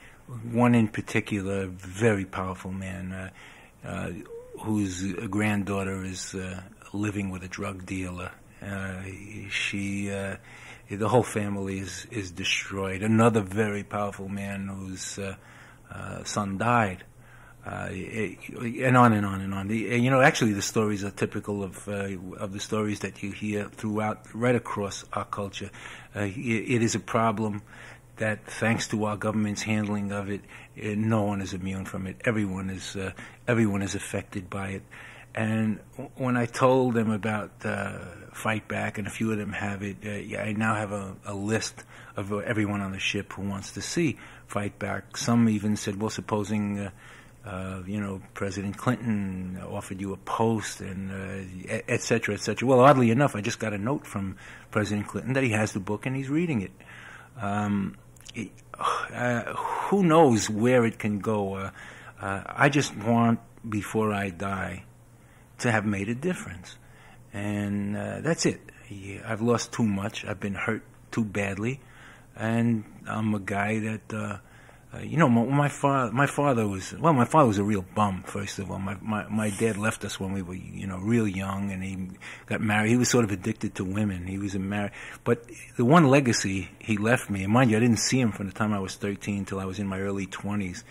one in particular, very powerful man, uh, uh, whose granddaughter is uh, living with a drug dealer. Uh, she, uh, the whole family is is destroyed. Another very powerful man whose uh, uh, son died. Uh, and on and on and on. The, you know, actually, the stories are typical of uh, of the stories that you hear throughout, right across our culture. It, it is a problem that, thanks to our government's handling of it, eh, no one is immune from it. Everyone is uh, everyone is affected by it. And when I told them about uh, Fight Back, and a few of them have it, uh, I now have a, a list of everyone on the ship who wants to see Fight Back. Some even said, well, supposing. Uh, uh, you know, President Clinton offered you a post, and uh, et- et cetera, et cetera. Well, oddly enough, I just got a note from President Clinton that he has the book and he's reading it. Um, it uh, who knows where it can go? I just want, before I die, to have made a difference, and uh, that's it. I've lost too much. I've been hurt too badly, and I'm a guy that. Uh, uh, you know, my, my father, my father was, well, my father was a real bum, first of all. My, my, my dad left us when we were, you know, real young and he got married. He was sort of addicted to women. He was a married, but the one legacy he left me, and mind you, I didn't see him from the time I was 13 till I was in my early 20s.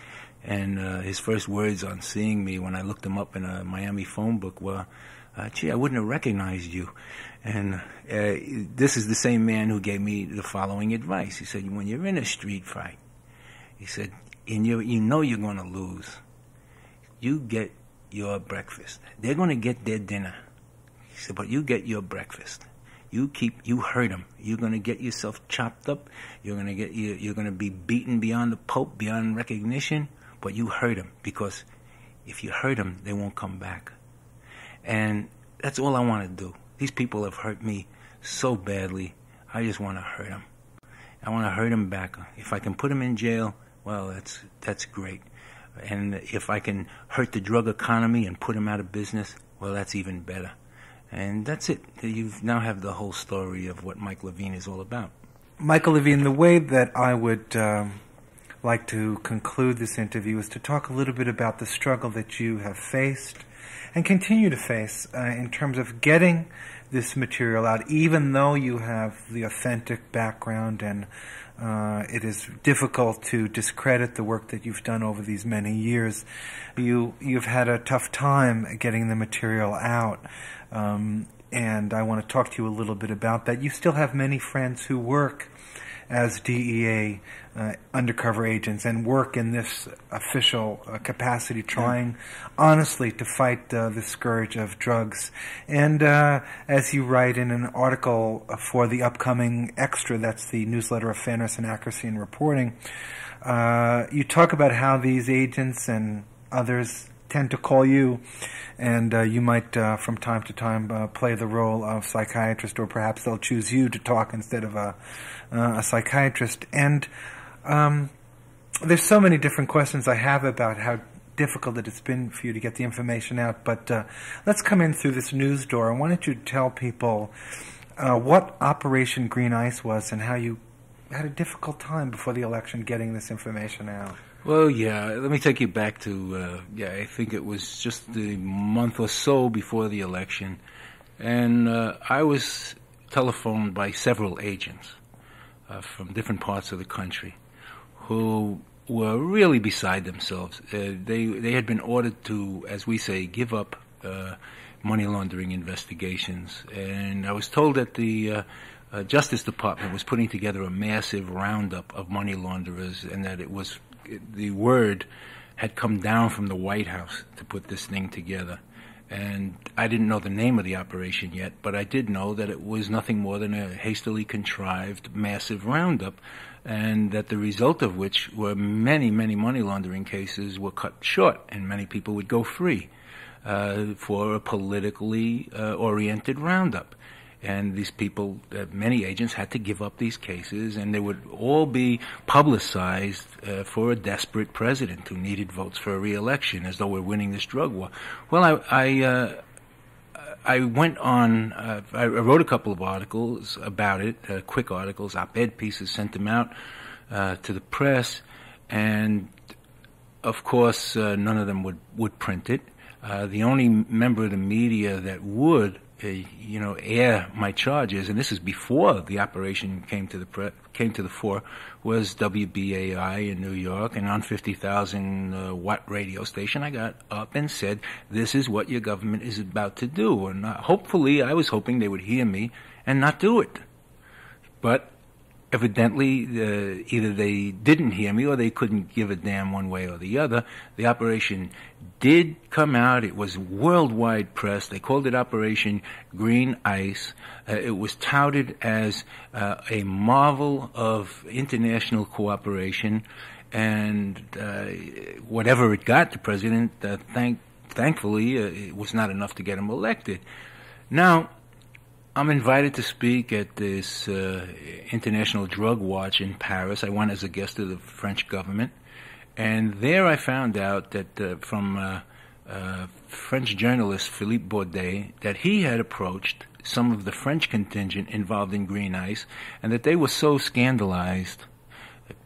And, uh, his first words on seeing me when I looked him up in a Miami phone book were, uh, gee, I wouldn't have recognized you. And, uh, this is the same man who gave me the following advice. He said, when you're in a street fight, he said, and you, you know you're going to lose. You get your breakfast. They're going to get their dinner. He said, but you get your breakfast. You keep, you hurt them. You're going to get yourself chopped up. You're going to get, you, you're going to be beaten beyond the pope, beyond recognition, but you hurt them because if you hurt them, they won't come back. And that's all I want to do. These people have hurt me so badly. I just want to hurt them. I want to hurt them back. If I can put them in jail, well, that's that's great. And if I can hurt the drug economy and put them out of business, well, that's even better. And that's it. You now have the whole story of what Mike Levine is all about. Michael Levine, the way that I would um, like to conclude this interview is to talk a little bit about the struggle that you have faced and continue to face uh, in terms of getting this material out, even though you have the authentic background and uh, it is difficult to discredit the work that you've done over these many years. You you've had a tough time getting the material out. Um, and I want to talk to you a little bit about that. You still have many friends who work as DEA uh, undercover agents and work in this official uh, capacity, trying honestly to fight uh, the scourge of drugs. And uh, as you write in an article for the upcoming Extra, that's the newsletter of fairness and accuracy in reporting, uh, you talk about how these agents and others tend to call you, and uh, you might, uh, from time to time, uh, play the role of psychiatrist, or perhaps they'll choose you to talk instead of a, uh, a psychiatrist. And um, there's so many different questions I have about how difficult it has been for you to get the information out. But uh, let's come in through this news door. Why don't you tell people uh, what Operation Green Ice was and how you had a difficult time before the election getting this information out? Well, yeah. Let me take you back to uh, yeah. I think it was just a month or so before the election, and uh, I was telephoned by several agents uh, from different parts of the country who were really beside themselves. Uh, they they had been ordered to, as we say, give up uh, money laundering investigations, and I was told that the uh, uh, Justice Department was putting together a massive roundup of money launderers, and that it was the word had come down from the White House to put this thing together. And I didn't know the name of the operation yet, but I did know that it was nothing more than a hastily contrived massive roundup, and that the result of which were many, many money laundering cases were cut short, and many people would go free uh, for a politically uh, oriented roundup and these people, uh, many agents had to give up these cases, and they would all be publicized uh, for a desperate president who needed votes for a reelection, as though we're winning this drug war. Well, I, I, uh, I went on. Uh, I wrote a couple of articles about it, uh, quick articles, op-ed pieces, sent them out uh, to the press, and of course, none of them would would print it. the only member of the media that would uh, you know, air my charges, and this is before the operation came to the pre- came to the fore, was WBAI in New York, and on 50,000 uh, watt radio station, I got up and said, "This is what your government is about to do," and uh, hopefully, I was hoping they would hear me and not do it, but evidently uh, either they didn't hear me or they couldn't give a damn one way or the other. The operation did come out. It was worldwide press. They called it Operation Green Ice. Uh, it was touted as uh, a marvel of international cooperation. And uh, whatever it got the president, uh, thank, thankfully, uh, it was not enough to get him elected. Now, I'm invited to speak at this uh, International Drug Watch in Paris. I went as a guest of the French government. And there I found out that uh, from uh, uh, French journalist Philippe Baudet that he had approached some of the French contingent involved in Green Ice and that they were so scandalized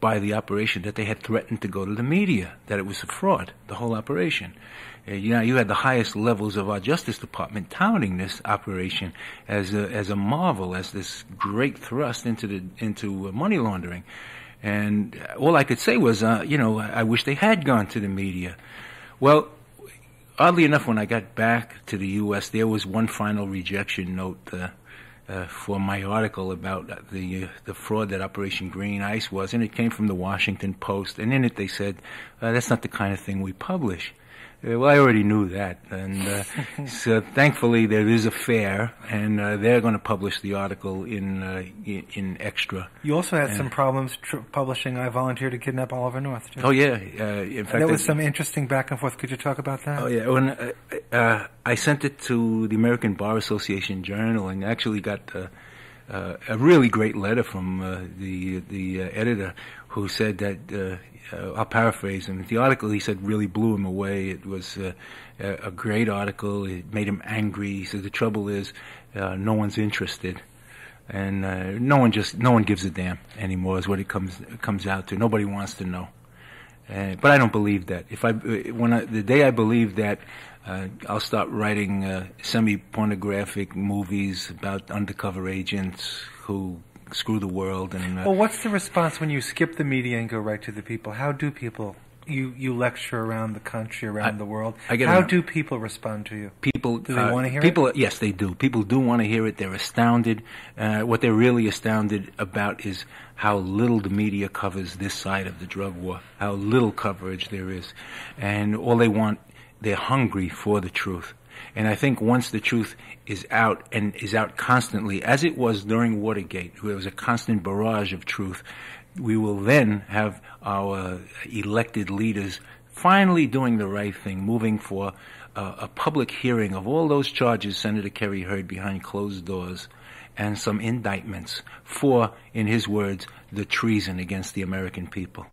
by the operation that they had threatened to go to the media, that it was a fraud, the whole operation. Uh, you know, you had the highest levels of our Justice Department touting this operation as a, as a marvel, as this great thrust into the into money laundering. And all I could say was, uh, you know, I wish they had gone to the media. Well, oddly enough, when I got back to the U.S., there was one final rejection note uh, uh, for my article about the uh, the fraud that Operation Green Ice was, and it came from the Washington Post. And in it, they said, "That's not the kind of thing we publish." Uh, well, I already knew that, and uh, so thankfully there is a fair, and uh, they're going to publish the article in uh, in, in, Extra. You also had some problems tr- publishing. I volunteered to kidnap Oliver North. Too. Oh yeah, uh, in fact, there was some interesting back and forth. Could you talk about that? Oh yeah, when uh, I sent it to the American Bar Association Journal, and actually got. a really great letter from the the editor who said that uh, I'll paraphrase him. The article he said really blew him away. It was uh, a great article. It made him angry. He said the trouble is uh, no one's interested, and uh, no one just no one gives a damn anymore. Is what it comes comes out to. Nobody wants to know. Uh, but I don't believe that. If I when I, the day I believe that. Uh, I'll start writing semi-pornographic movies about undercover agents who screw the world. And uh, well, what's the response when you skip the media and go right to the people? How do people you, you lecture around the country, around I- the world. I get How around- do people respond to you? People Do they uh, wanna hear people, Yes, they do. People do want to hear it. They're astounded. Uh, what they're really astounded about is how little the media covers this side of the drug war. How little coverage there is, and all they want, they're hungry for the truth. And I think once the truth is out and is out constantly, as it was during Watergate, where it was a constant barrage of truth, we will then have our elected leaders finally doing the right thing, moving for a public hearing of all those charges Senator Kerry heard behind closed doors and some indictments for, in his words, the treason against the American people.